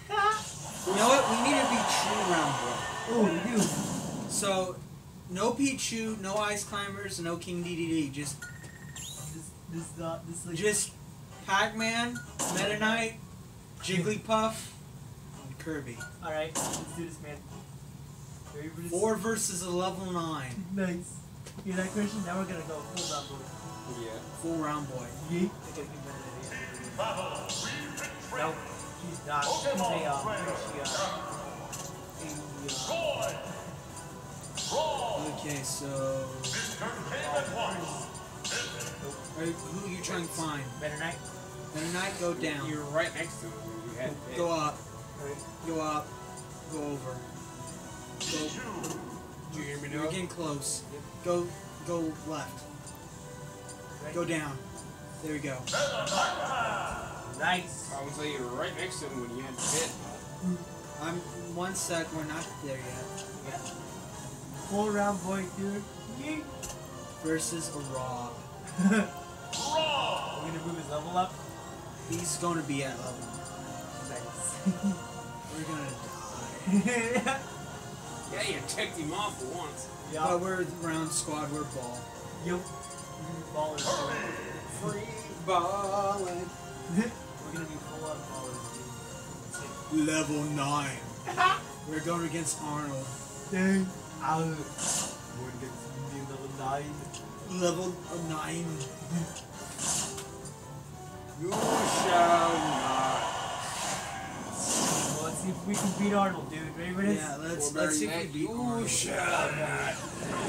You know what? We need to be true round boy. Oh, we do. So, no Pichu, no Ice Climbers, no King Dedede. Just, This, this, uh, this like. just Pac-Man, Meta Knight, Jigglypuff, and Kirby. Alright, let's do this, man. Four versus a level nine. Nice. Hear that, Christian? Now we're gonna go full round boy. Yeah. Full round boy. Yeet. I think we better than it. Nope. She's not. She's a, um, what is uh, a, uh, Okay, so are, who are you trying to find? Better night? Meta Knight, go down. You're right next to him. You had to Go up. Alright. Go up. Go over. Go. Did you hear me You're getting close. Go. Go left. Go down. There we go. Nice. I would say you were right next to him when you had to hit. I'm one sec. We're not there yet. Yeah. Full round boy, dude. Yeet. Versus a Rob. We're gonna move his level up. He's going to be at level. Nice. We're gonna die. Yeah, you checked him off for once. yeah. But we're round squad. We're ball. Yup. Ballers. Free balling. We're gonna be full on ballers. Level 9. We're going against Arnold. Dang. Ow. We're gonna be level 9. Level 9. You shall not. Well, let's see if we can beat Arnold, dude. Ready for this? Yeah, let's, let's see if we yet, beat Arnold. shall not.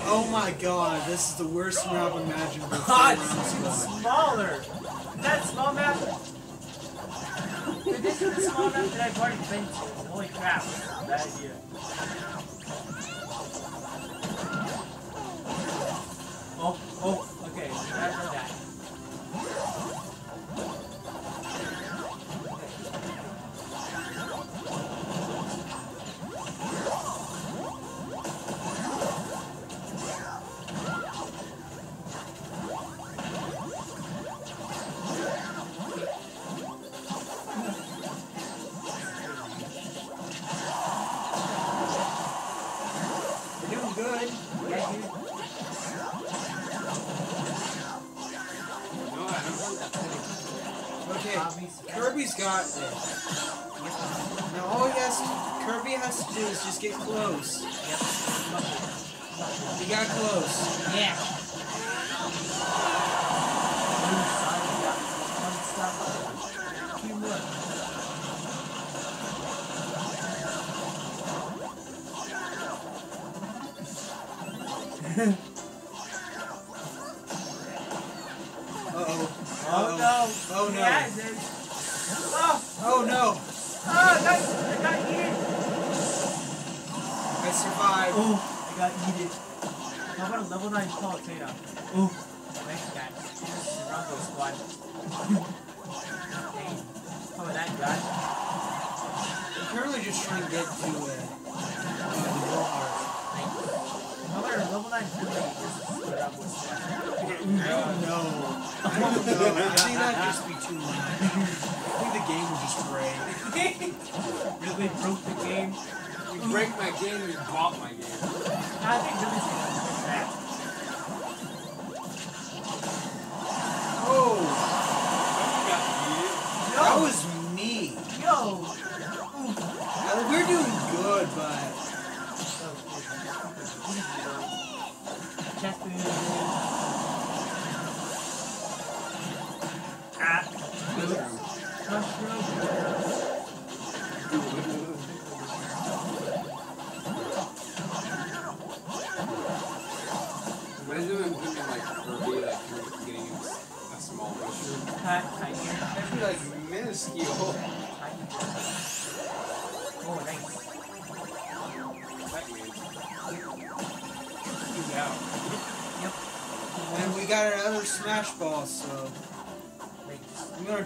Oh my god, this is the worst map imaginable. for God, it's even smaller. That small map. Dude, this is the small map that I've already been to. Holy crap. Bad idea.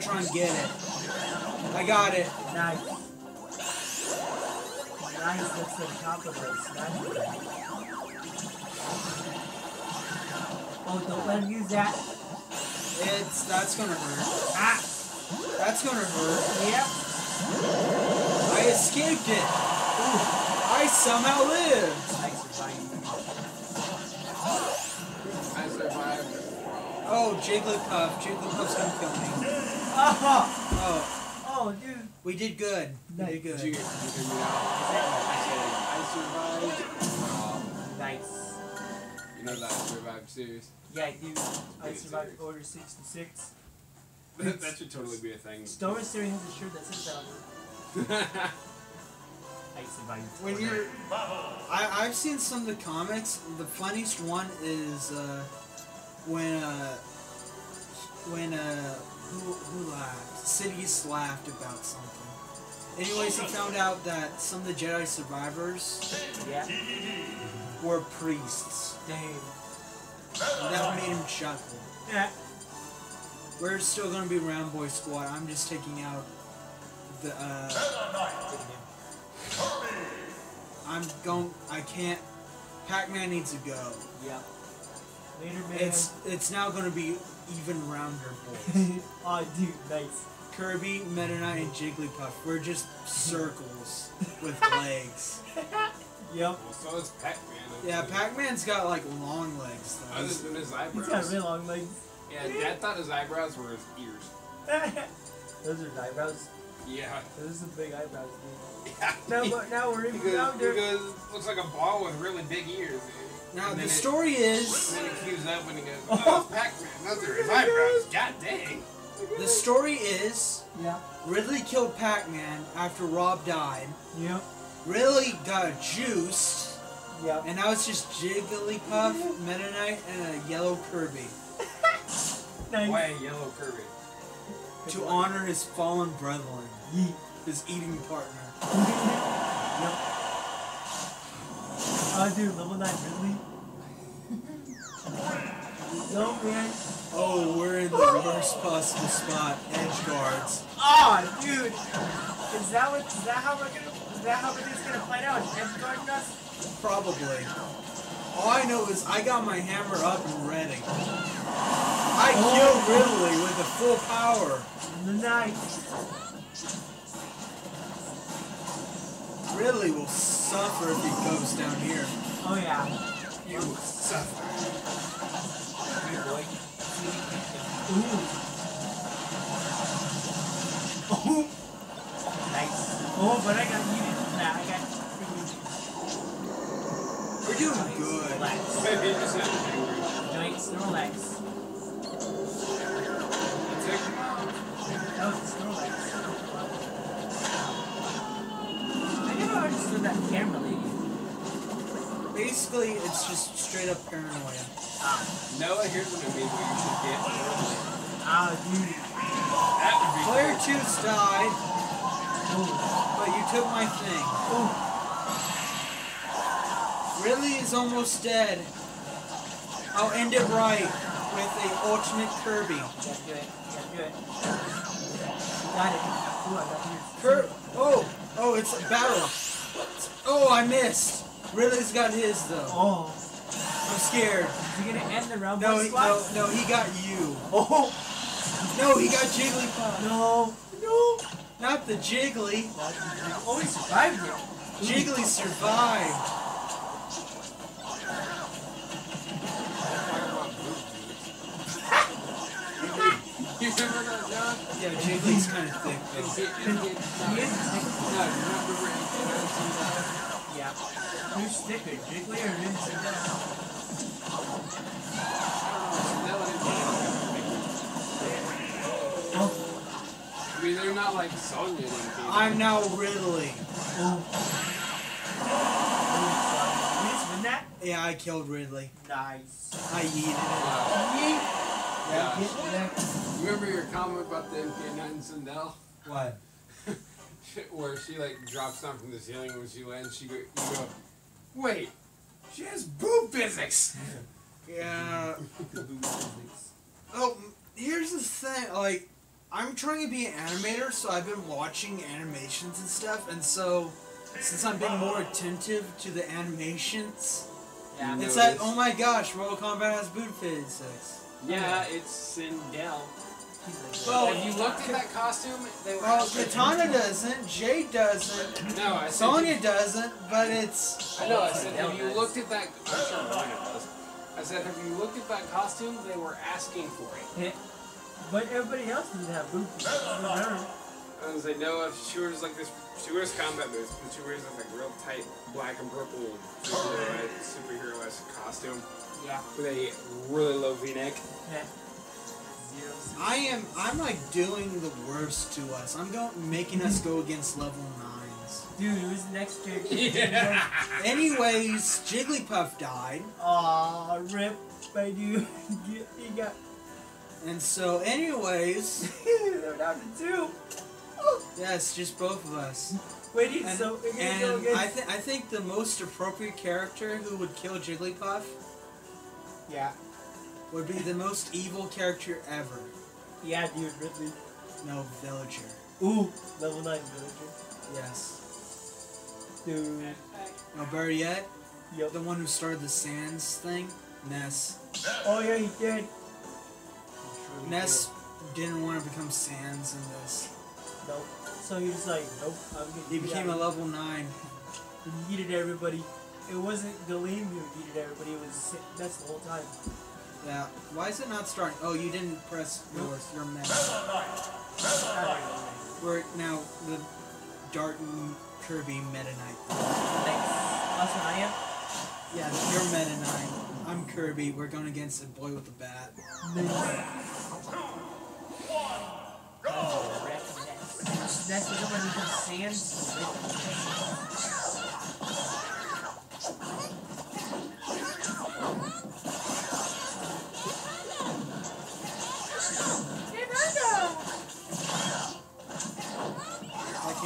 Nice. I'm gonna try and get it. I got it. We did good. We Nice. did Did you, good. did you figure it out? I said, I survived. Nice. Uh, you know that survived series? Yeah, I do. I survived serious. Order 66. That, that should totally be a thing. Star Wars Theory has a shirt that says that. I survived. When Order. you're, I I've seen some of the comics. The funniest one is uh, when uh, when uh, who who laughed? Sidious laughed about something. Anyways, he found out that some of the Jedi survivors Yeah. were priests. Dang. And that made him chuckle. Yeah. We're still gonna be Round Boy Squad. I'm just taking out the. Uh, I'm going. I can't. Pac-Man needs to go. Yep. Later, man. It's it's now gonna be even rounder boys. oh, dude, nice. Kirby, Meta Knight, and Jigglypuff. We're just circles with legs. Yep. Well, so is Pac-Man. Yeah, Pac-Man's got like long legs though. Other than his He's got really long legs. Yeah, Dad thought his eyebrows were his ears. Those are his eyebrows. Yeah. Those are big eyebrows, dude. Yeah. No, but now we're even goes, he younger. goes, looks like a ball with really big ears. Now And the story is And then he cues up and he goes, oh, Pac-Man. Those are his oh eyebrows. God dang. The story is Yeah. Ridley killed Pac-Man after Rob died. Yep. Ridley got juiced, Yep. and now it's just Jigglypuff, Meta Knight, and a yellow Kirby Nice. Why a yellow Kirby? to honor his fallen brethren, Yeet. his eating partner. Yep. Oh, dude, level 9 Ridley. no, man. Oh, we're in the worst possible spot. Edge guards. Oh, dude. Is that what? Is that how we're gonna? Is that how everything's gonna play out? Edge guarding us? Probably. All I know is I got my hammer up and ready. I oh. killed Ridley with the full power. Nice. Ridley will suffer if he goes down here. Oh yeah. You will suffer. Hey, boy. Ooh. Oh. Nice. Oh, but I got muted. Nah, I got. We're doing good. Relax. Joints, relax. Take him out. Basically, it's just straight up paranoia. Ah, Noah, here's what it means what you should get. ah, dude. That would be Player 2's died, Oh, but you took my thing. oh. Ridley is almost dead. I'll end it right with a ultimate Kirby. You gotta do it. You gotta do it. Got it. Ooh, I got yours. Oh, oh, it's a battle. Oh, I missed. Ridley's got his though. Oh, I'm scared. is he gonna end the round No, he, no, no, he got you. Oh, No, he got Jigglypuff. no. No. Not the Jiggly. Oh, he survived it. Jiggly survived. You remember that, John? Yeah, Jiggly's kind of thick though. He is no, you remember in Yeah. Who's thicker, Jiggly or Vincent? I mean, they're not like Sonya or anything. I'm now Ridley. Oh. You just win that? Yeah, I killed Ridley. Nice. I yeeted Uh, Yeah, Yeah. get that. you remember your comment about the MK9 and Sindel? What? Where she like drops down from the ceiling when she lands, she go, you go, wait, she has boob physics. Yeah. Oh, here's the thing. Like, I'm trying to be an animator, so I've been watching animations and stuff, and so since I'm being more attentive to the animations, Yeah. it's No, like, oh my gosh, Mortal Kombat has boot physics. Yeah, it's Sindel. Well, Have you looked at that costume? They were Well, Katana doesn't, Jade doesn't, No, I said. Sonya doesn't, but it's. I know. I said, have you looked at that? I'm sure Ryan does. I said, have you looked at that costume? They were asking for it. But everybody else doesn't have boots. Remember? I was like, no, if she wears like this, she wears combat boots, but she wears this like real tight black and purple superhero superhero-esque costume Yeah. with a really low V-neck. Yeah. Zero. six. I am. I'm like doing the worst to us. I'm going, making us go against level nines. Dude, who's the next character? Yeah. Anyways, Jigglypuff died, Aw, rip, my dude. he got. and so, anyways, They're down to two. yes, just both of us. Wait, dude, And, so we're go and against. I, th- I think the most appropriate character who would kill Jigglypuff yeah. Would be the most evil character ever. Yeah, dude, Ridley. No, Villager. Ooh, level 9 villager. Yes. Dude. No, better yet, Yep. the one who started the Sands thing, Ness. Oh, yeah, he did. Ness didn't want to become Sands in this. Nope. So he was like, nope. He became a level nine. He needed everybody. It wasn't Galeem who needed everybody. It was that's the whole time. Yeah. Why is it not starting? Oh, you didn't press yours. Your meta. We're now the Darton Kirby Meta Knight. Thanks. Also, I am. Yeah, you're Meta Knight. I'm Kirby. We're going against the boy with the bat. That's the one who can stand.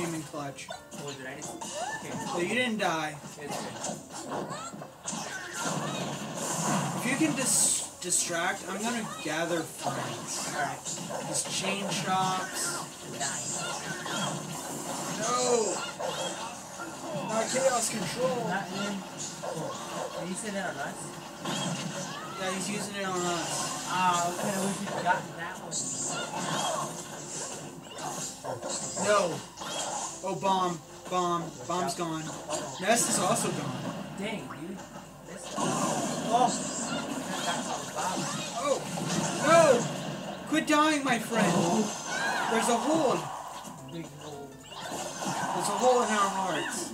Came in clutch. Oh, did I? Okay. So you didn't die. If you can dis- distract, I'm gonna gather friends. Alright. Just chain shops. No! Not chaos control. Not. Oh. You say that on us? Yeah, he's using it on us. Ah, okay. I wish we'd gotten that one. No. Oh, bomb. Bomb. Bomb's gone. Ness is also gone. Dang, dude. This. Oh. That's a bomb. Oh! No! Quit dying, my friend! There's a hole! There's a hole in our hearts.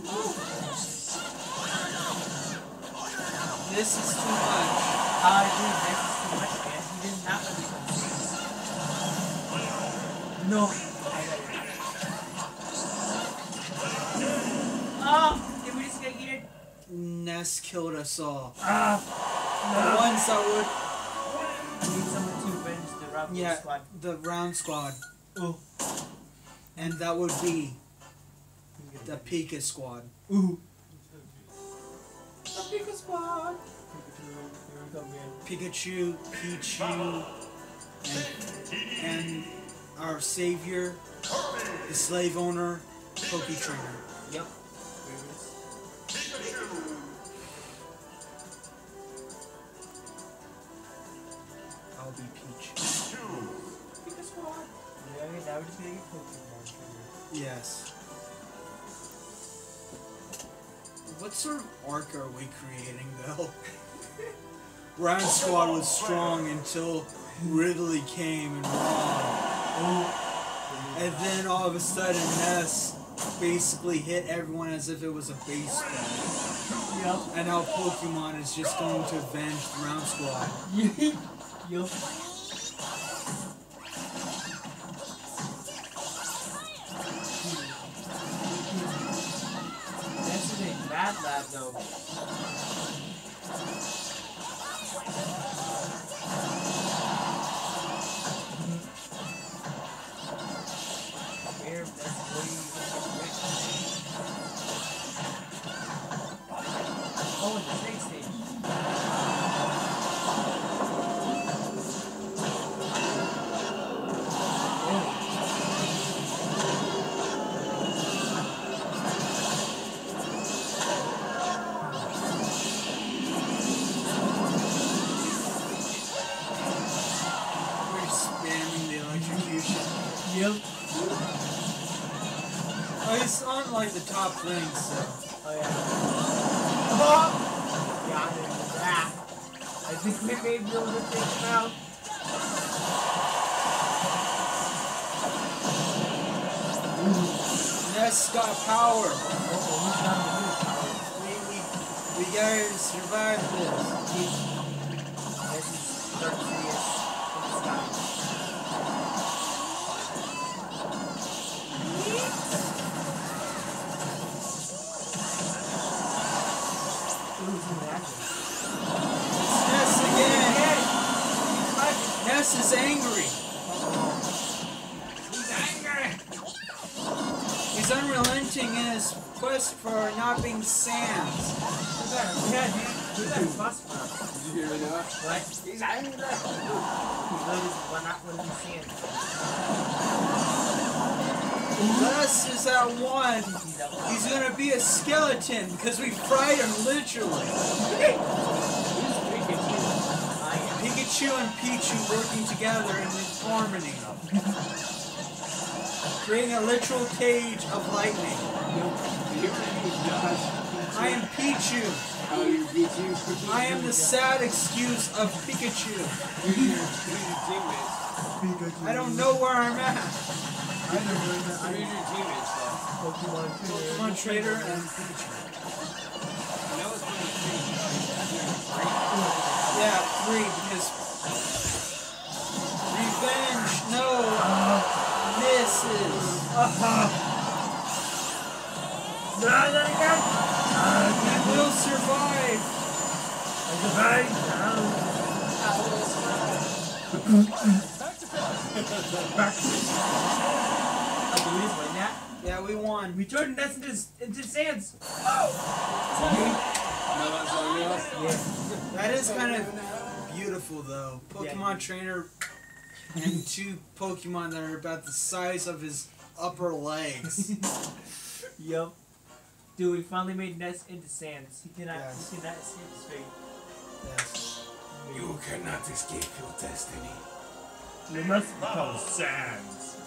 This is too much. Ah, dude, this is too much, man. He did not let me. No. Oh, did we just get eaten? Ness killed us all. Ah. The No. ones that We need someone to avenge the Rob would. Yeah, squad. the round squad. Ooh. And that would be the Pika squad. Ooh. The Pika squad! Here we go, man. Pikachu, Pichu, and, and our savior, the slave owner, Poke Trainer. Yep. I'll be Peach. Pika squad. Yeah, okay, now we're just gonna get Pokemon. Yes. What sort of arc are we creating, though? Round Squad was strong until Ridley came and won. And then all of a sudden, Ness basically hit everyone as if it was a baseball. Yep. And now Pokemon is just going to avenge Round Squad. Yup. This is a bad lab though. Did you is at one. He's gonna be a skeleton because we fried him literally. Pikachu and Pichu working together in harmony. Creating a literal cage of lightning. I am Pichu. I am the sad excuse of Pikachu. I don't know where I'm at. I never heard that. Who's your teammates though? Pokemon. Pokemon Trainer and Pikachu. I one of three. Yeah, three because revenge. No, misses. We will survive. I believe win that. Yeah, we won. We turned Ness into, into sands. No. Yeah. That is kind of beautiful though. Pokemon Yeah. Trainer and two Pokemon that are about the size of his upper legs. Yup. Dude, we finally made Ness into sands. He cannot, Yes. he cannot escape his fate. Yes. You cannot escape your destiny. You must become sands.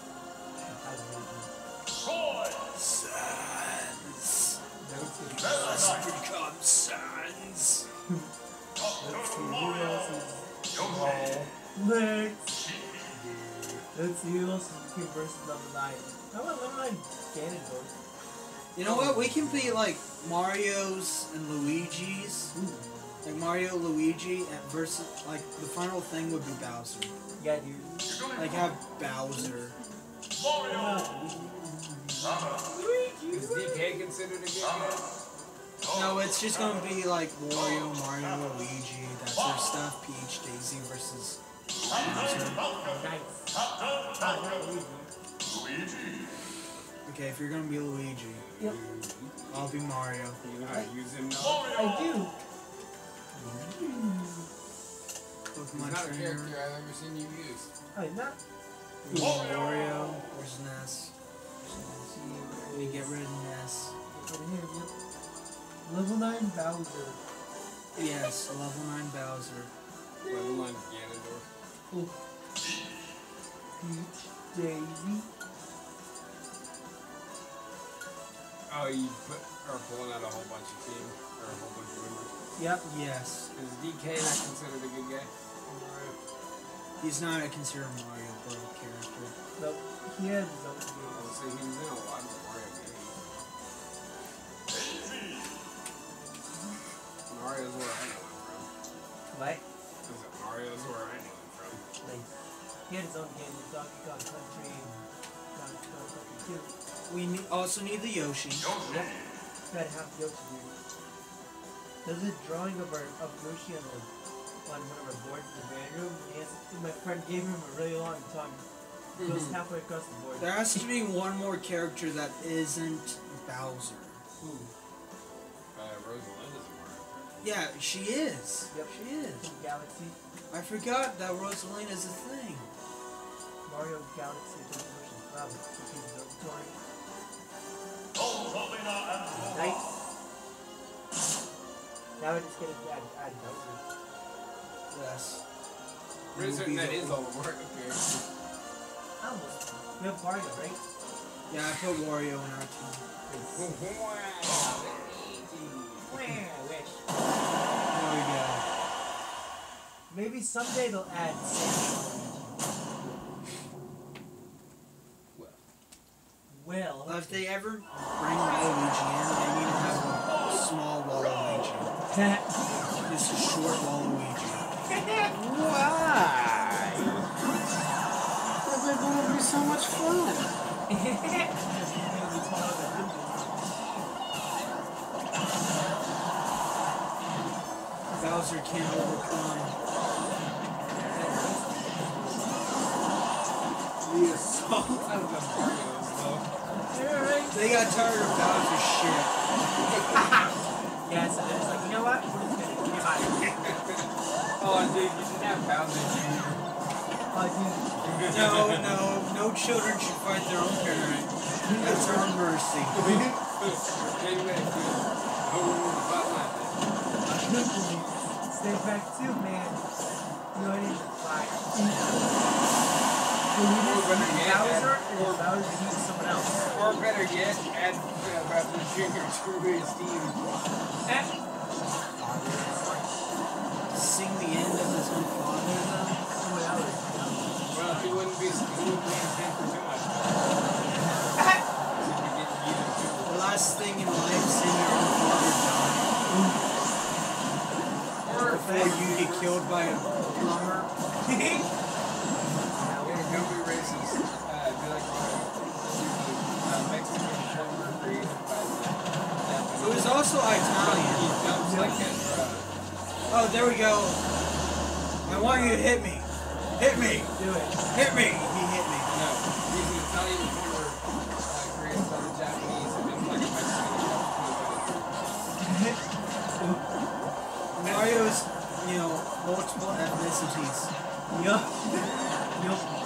Sans. Must become Sans. Let's see who else is Next. Let's see who else is versus level 9. How about level 9 Ganondorf? You know what? We can be like Mario's and Luigi's. Hmm. Like Mario, Luigi, and versus like the final thing would be Bowser. Yeah, dude. Like have Bowser. Is DK considered a good guy? No, it's just gonna be like Wario, Mario, Luigi. That's their stuff. Peach, Daisy versus Bowser. Nice. Luigi. Okay, if you're gonna be Luigi, Yep. I'll be Mario. You know how to use him now? I do. He's Pokemon not a character I've ever seen you use. I'm not. Wario. Where's Ness? Let me get rid of Ness. Over here, yep. Level 9 Bowser. Yes, level 9 Bowser. Level 9 Ganondorf. Oh. Peach, Daisy. Oh, you put, are pulling out a whole bunch of team, or a whole bunch of members. Yep. Yes. Is DK not considered a good guy? He's not a considered Mario Bros. character. Nope. He has his own oh, I game. would say he was in a lot of Mario games. Mario's where I know him from. What? I Mario's where I know him from. Like, he had his own game with Donkey Kong Country and Donkey Kong Country 2. We also need the Yoshi. Yep. Gotta have Yoshi. There's a drawing of our of Yoshi on, the, on one of our boards in the band room. And he has, and my friend gave him a really long tongue. It goes halfway across the board. There has to be one more character that isn't Bowser. Ooh. Uh, Rosalina is a Mario. Yeah, she is. Yep. She is. Galaxy. I forgot that Rosalina is a thing. Mario Galaxy Edition version. Wow. Which is the toy. Nice. Now we're just gonna add, add Bowser. Yes. Pretty Will certain be the- is all the Mario characters. Almost. We have Mario, right? Yeah, I put Wario in our team. I wish. There we go. Maybe someday they'll add Samus. Well, Well, if they ever bring Waluigi in, they need to have a small Waluigi. Just a short Waluigi. Why? Because they're going to be so much fun. Bowser can't overcome. The assault out of the Marios, though. They got tired of dogs Bowser's shit. yeah, so they're just like, you know what? We're just gonna get out of here. Oh, dude, you should have Bowser Jr. Oh, dude. No, no, no children should fight their own parent. That's our mercy. Maybe they could. But not Stay back too, man. No, I need to fly. Or better yet, or better yet, add his team. Sing the end of his own father, though. Well, he wouldn't be, he wouldn't be The last thing in life, sing your own father die. Or Before you get killed by a plumber. also Italian. He jumps like that. Oh, there we go. I want you to hit me. Hit me. Do it. Hit me. He hit me. No, he's an Italian plumber uh, by the Japanese and then like a. Mario's, you know, multiple ethnicities. Yup. Yup.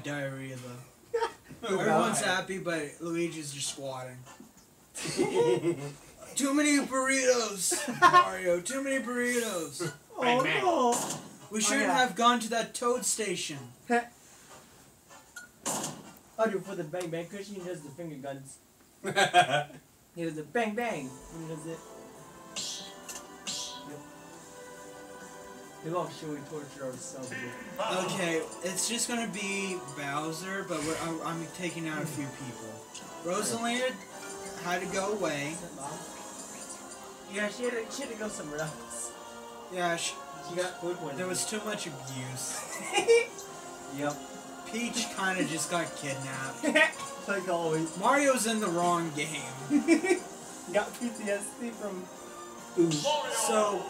Got diarrhea though. Everyone's happy, but Luigi's just squatting. Too many burritos, Mario. Too many burritos. Oh Bang, bang. no! We oh, shouldn't yeah. have gone to that Toad station. Oh, dude, for the bang bang cushion, he does the finger guns. yeah, He does the bang bang. He does it. Maybe I'll show we torture ourselves. Okay, it's just gonna be Bowser, but we're, I'm, I'm taking out a few people. Rosalina had to go away. Is that Mom? Yeah, she had, to, she had to go somewhere else. Yeah, sh She got food poisoning. there was too much abuse. Yep. Peach kind of just got kidnapped. like always. Mario's in the wrong game. got PTSD from. Ooh. So,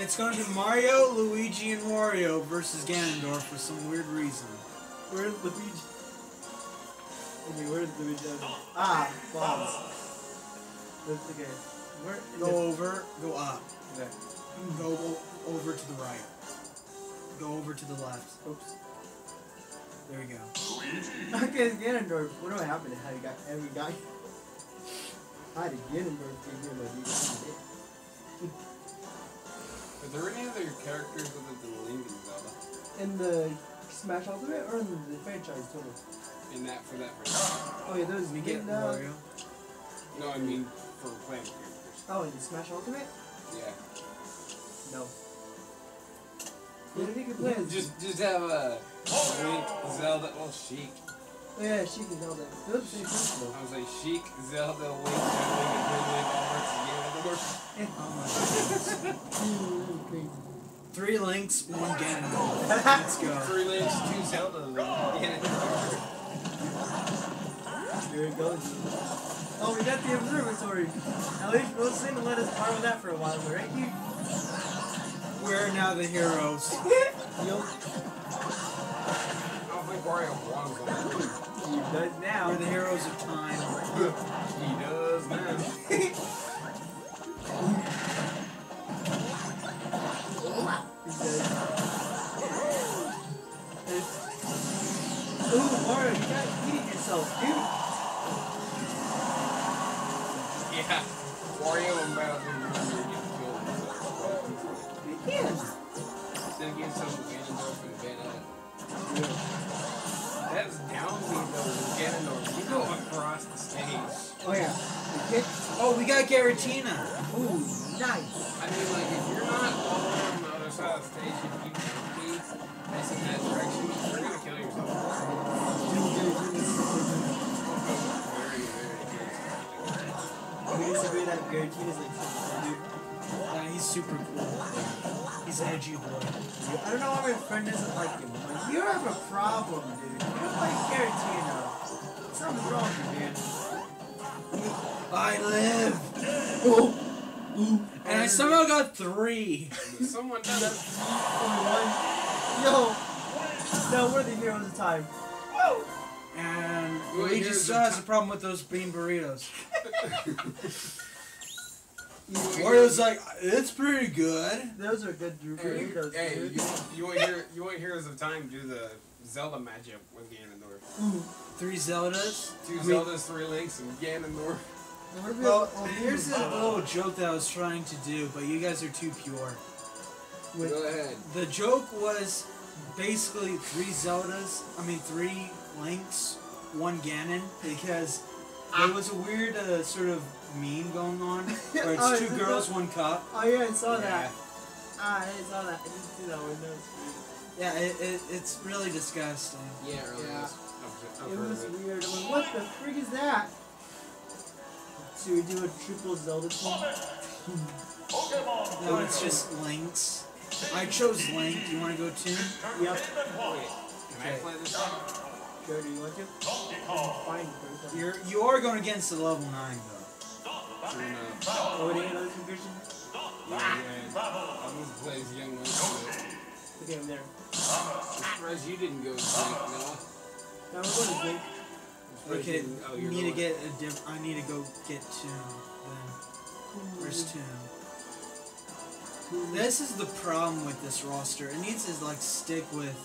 it's going to be Mario, Luigi, and Wario versus Ganondorf for some weird reason. Where's Luigi? Okay, where's Luigi? Ah, bombs. That's okay. Where? Go over, go up. Okay. Go over to the right. Go over to the left. Oops. There we go. Okay, it's Ganondorf. What do I happen to how you got every guy? How did Ganondorf get here, my dude? Are there any other characters other than Link and Zelda In the Smash Ultimate or in the franchise total? in that for that version? Oh yeah, there's We get Link, uh, Wario. No, I mean for playing characters. Oh, in the Smash Ultimate? Yeah. No. Yeah, I think it plays. Just just have a Link, Zelda, well Sheik. Oh, yeah, she can tell that. They're the same person though. I was like Sheik, Zelda, Link, and Link, and Link, Link, all versus Ganondorf. Oh my goodness. Three links, one Ganondorf. Let's go. Three Links, two Zelda, Ganondorf. There it goes. Oh, we got the observatory. At least Wilson to let us borrow that for a while, right? You. We're now the heroes. Yo, I don't think Wario belongs on it. he does now. We're the heroes of time. He does now. yourself, dude. Yeah. Wario and Bowser Jr. get killed. You can. Then again, so Ganondorf and Vanetta. That's downbeat though, with Ganondorf. You go across the stage. Oh yeah. Oh, we got Giratina. Ooh, nice. I mean, like, if you're not all the way on the other side of the stage and you keep facing that direction, We disagree that Giratina's like super dude. Yeah, he's super cool. He's edgy boy. I don't know why my friend doesn't like him. I'm like, you have a problem, dude. You don't like Garatina. Something's wrong with you, dude. I live! Oh, And I somehow got three. Someone does only one. Yo. No, we're the heroes of time. Whoa. And Well, Luigi here's still has a problem with those bean burritos. You Wario's like, it's pretty good. Those are good Hey, burritos, hey, dude. you, you want hear you want Heroes of Time do the Zelda matchup with Ganondorf. Three Zeldas. Two I mean- Zeldas, three Links, and Ganondorf. What if we Well, here's these, a little joke that I was trying to do, but you guys are too pure. with- Go ahead. The joke was basically three Zeldas, I mean three Links, one Ganon, because there was a weird uh, sort of meme going on where it's Oh, two girls, that? one cup. Oh yeah, I saw Yeah. that. Ah, I saw that. I didn't see that one. That Yeah, it, it, it's really disgusting. Yeah, it really Yeah. is. I've, I've It was it. weird. I'm like, what the frig is that? Should we do a triple Zelda team? No, it's just Links. I chose Link. Do you want to go too? Yep. Wait, can I play this one? Sure, do you want to? Fine. You're you are going against the level nine though. Oh, what do you know, Christian? Yeah, yeah. I'm gonna play as young Link. Look at him there. I'm surprised you didn't go as Link, Noah. Now we're going to. I'm Okay, you oh, you need to get a diff. I need to go get Toon. Then where's Toon? This is the problem with this roster. It needs to like stick with.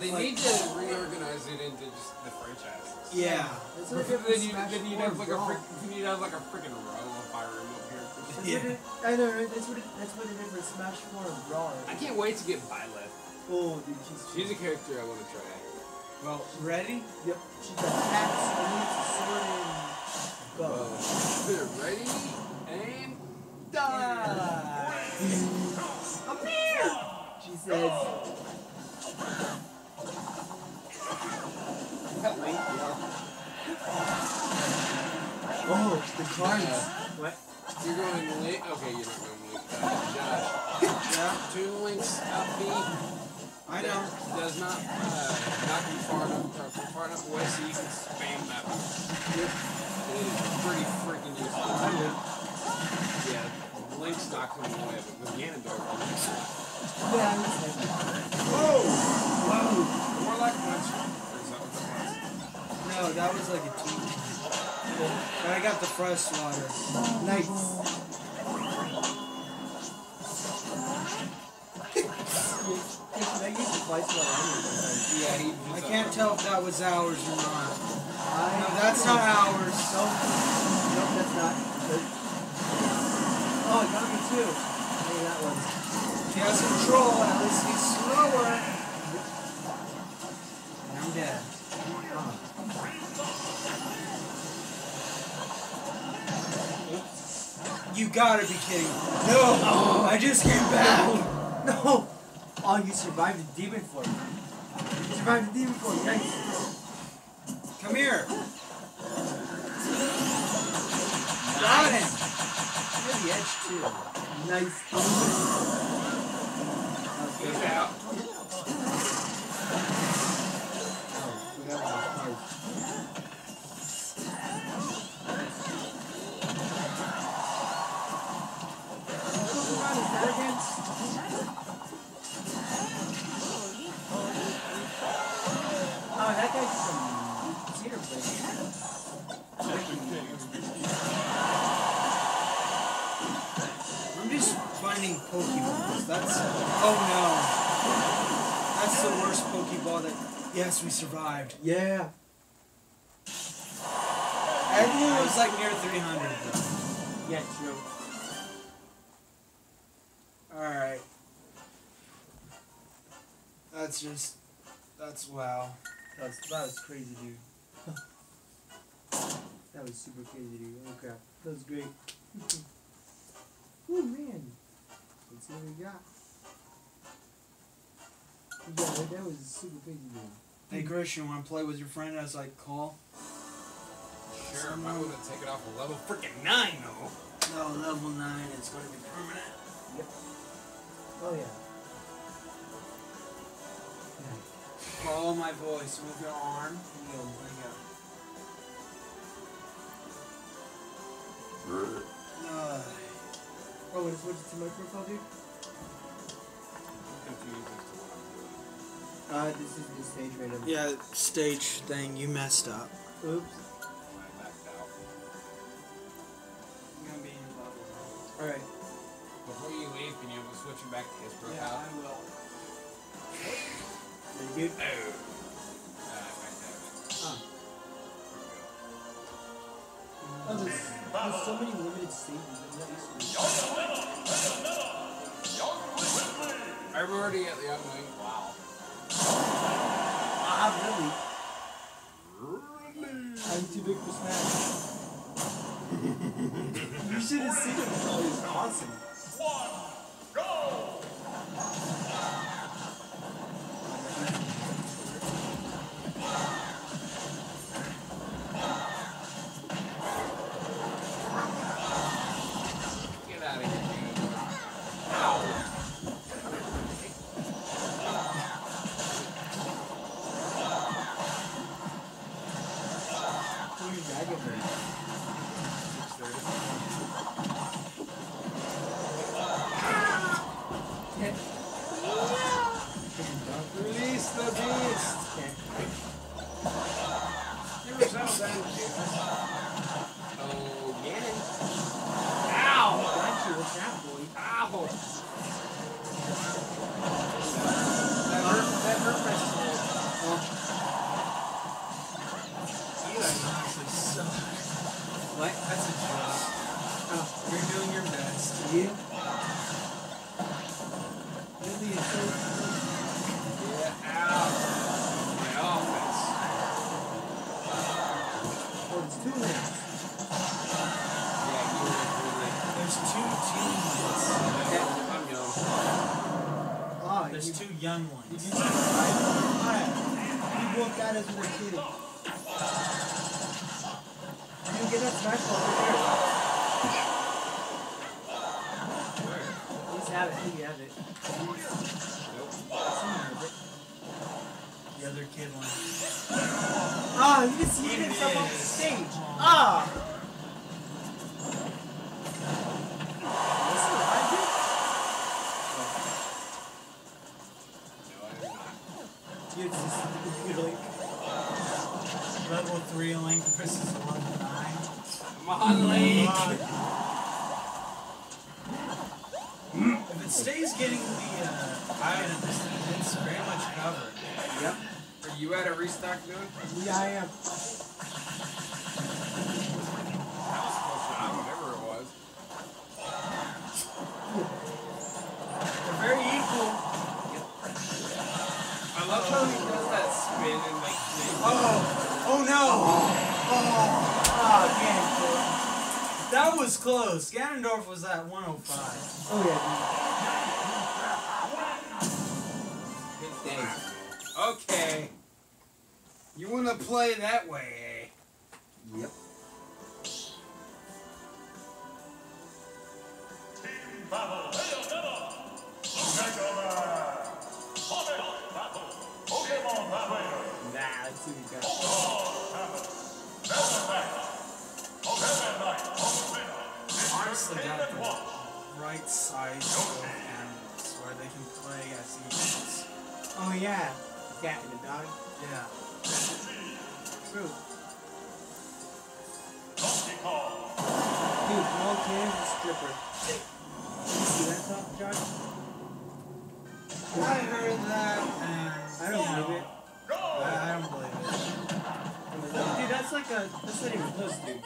They like- need to reorganize it into just the franchises. Yeah. Then you, then you'd have like a frick, then you'd have like a freaking row of Fire Emblem characters. Yeah. what it, I know, right? That's what it, that's what it is for Smash 4 and Brawl. I can't wait to get Byleth. Oh, dude, she's She's a character I want to try. Well, ready? Yep, she's got needs a sword, and bow. Whoa. Ready? Aim. Die. Come here! She says. Wait, yeah. Oh, the cards. What? You're going late. Okay, you're not going late. Uh, Josh. Yeah. Two links up B. I know. Does not uh, knock you far enough, uh, far enough away so you can spam that one. It is pretty freaking useful. Know. Yeah, Link's knocks him away, but with Ganondorf, Link's not. Yeah, I understand. Whoa! Like once. Or is that what that was? No, that was like a team. But I got the fresh water. Nice. I used to fight one anyway. Yeah. I can't tell if that was ours or not. I No, that's not ours. No, nope, that's not. Oh, it got me too. Hey, that one. He has control, at least he's slower. And I'm dead. You gotta be kidding. No! I just came back! No! Oh, you survived the demon form. You survived the demon form. Nice. Come here! Got him! You're the edge too. Nice. He's out. Pokeball that. Yes, we survived. Yeah. Everyone was like near 300 though. Yeah, true. Alright. That's just. That's wow. That was, that was crazy, dude. that was super crazy, dude. Crap. That was great. oh man. Let's see what we got. Yeah, that, that was super crazy, dude. Hey Christian, want to play with your friend as like call? Sure, I would have taken off a level freaking nine though. No, level 9 is going to be permanent. Yep. Oh yeah. Follow my voice with your arm. There you go. There you go. Uh, Oh, what is what is my profile do? I'm confused Uh, this is the stage random. yeah, stage thing. You messed up. Oops. When I backed out. I'm gonna be in bubble. All right. Before you leave, can you switch it back to his Yeah, profile? I will. Very good. Oh. Uh, I backed out of it. Oh, there's, there's so many limited stages. I'm not used to this. I'm already at the young wing. Wow. Ah, really? I'm too big for Smash. you should have seen him. Oh, he's awesome. Get you ones. Alright. You both got us with Okay. You wanna play that way, eh? Yep. Nah, see what we got. Honestly, got the right size of animals where they can play as equals. Oh, yeah. Cat and the dog. Yeah. True. Dude, small can stripper. You see that top, Josh? I heard that, and I don't believe it. I, I don't believe it. Dude, that's like a. That's not even close, dude.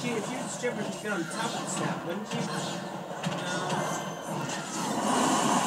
She, if you're a stripper, she'd get on top of the snap, wouldn't she? フフフ。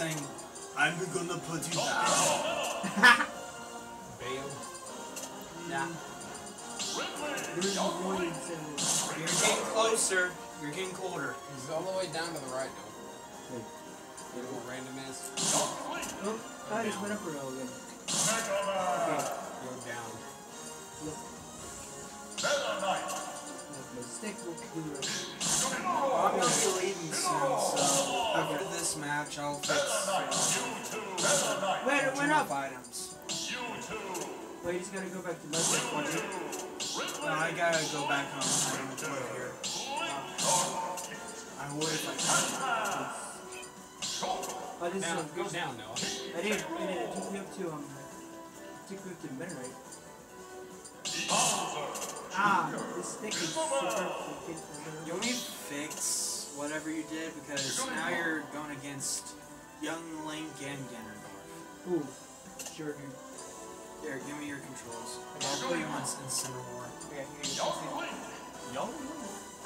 Him saying, "I'm gonna put you down." Bam. Yeah. There's one insane You're getting closer. You're getting colder. He's all the way down to the right now. You know what random is? Oh, I just went up a row again. Okay. Go down. My stick will it. I'm gonna be leaving soon, so after this match, I'll fix Wait, it went up! items. Wait, you just gotta go back to left one. No, I gotta go back home. I'm gonna put it here. I would if I could. Oh, this Down. is Go down, Noah. I did, I did. It took me up to, um, took me up to Minerite. Ah, this stick is super You want me to fix whatever you did because now you're going against Young Link and Ganondorf. Ooh, sure, dude. Here, give me your controls. I'll put you on Incineroar. Okay, here you go.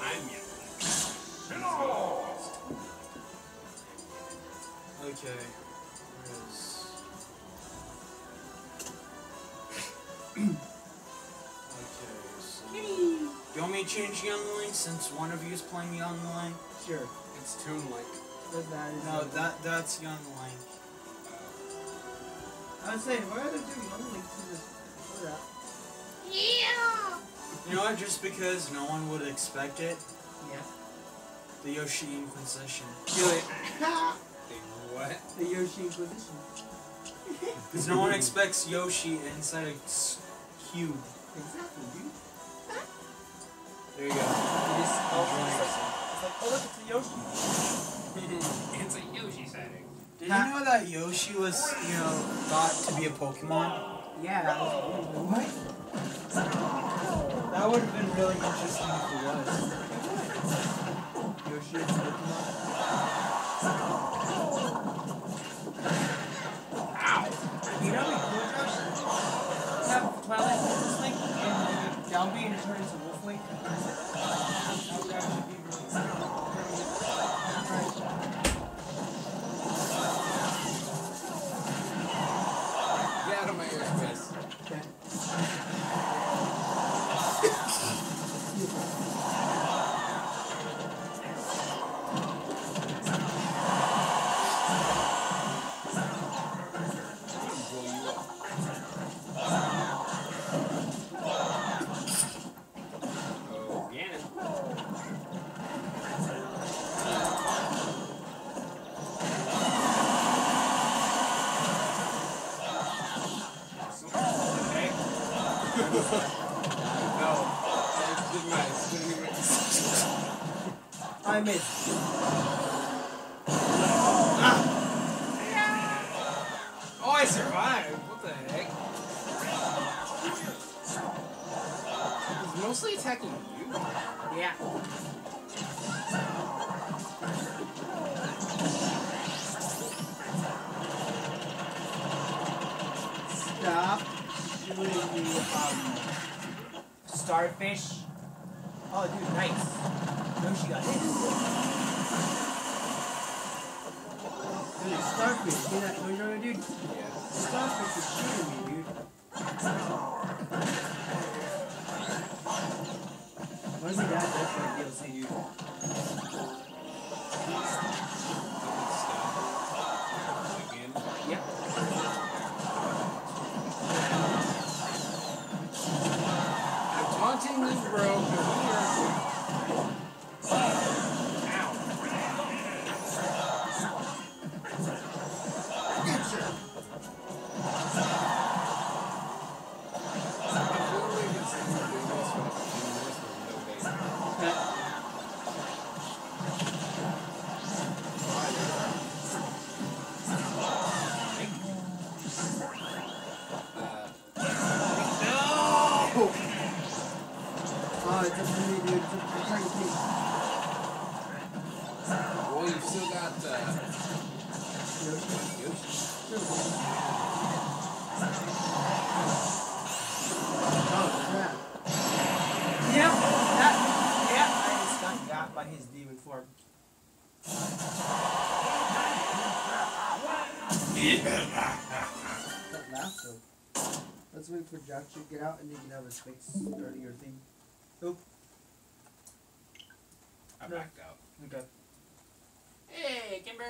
I'm you. Okay. Where is... okay, so... Do you want me to change Young Link since one of you is playing Young Link? Sure. It's Toon Link. But that is No, that that's Young Link. I was saying, why are they doing one link to this? What up? You know what? Just because no one would expect it, Yeah. the Yoshi Inquisition. Do it. Hey, what? the Yoshi Inquisition. Because no one expects Yoshi inside a s- cube. Exactly, dude. There you go. It is also it's like, it's like, oh look, it's a Yoshi. it's a Yoshi setting. Did you know that Yoshi was, you know, thought to be a Pokemon? Yeah, that was what? That would have been really interesting if it was. Yoshi is a Pokemon. You know what cool, Josh? Have Twilight Princess Link and uh, Delby and it turn into Wolf Link. That wait for get out and you can have his face starting your thing. I No. backed out. Okay. Hey, Kimber.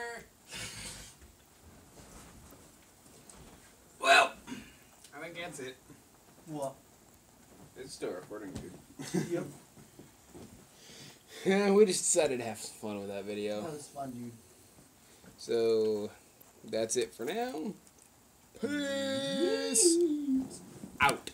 Well, I think that's it. What? It's still recording too. Yep. yeah, we just decided to have some fun with that video. That was fun, dude. So that's it for now. Peace out. Yeah.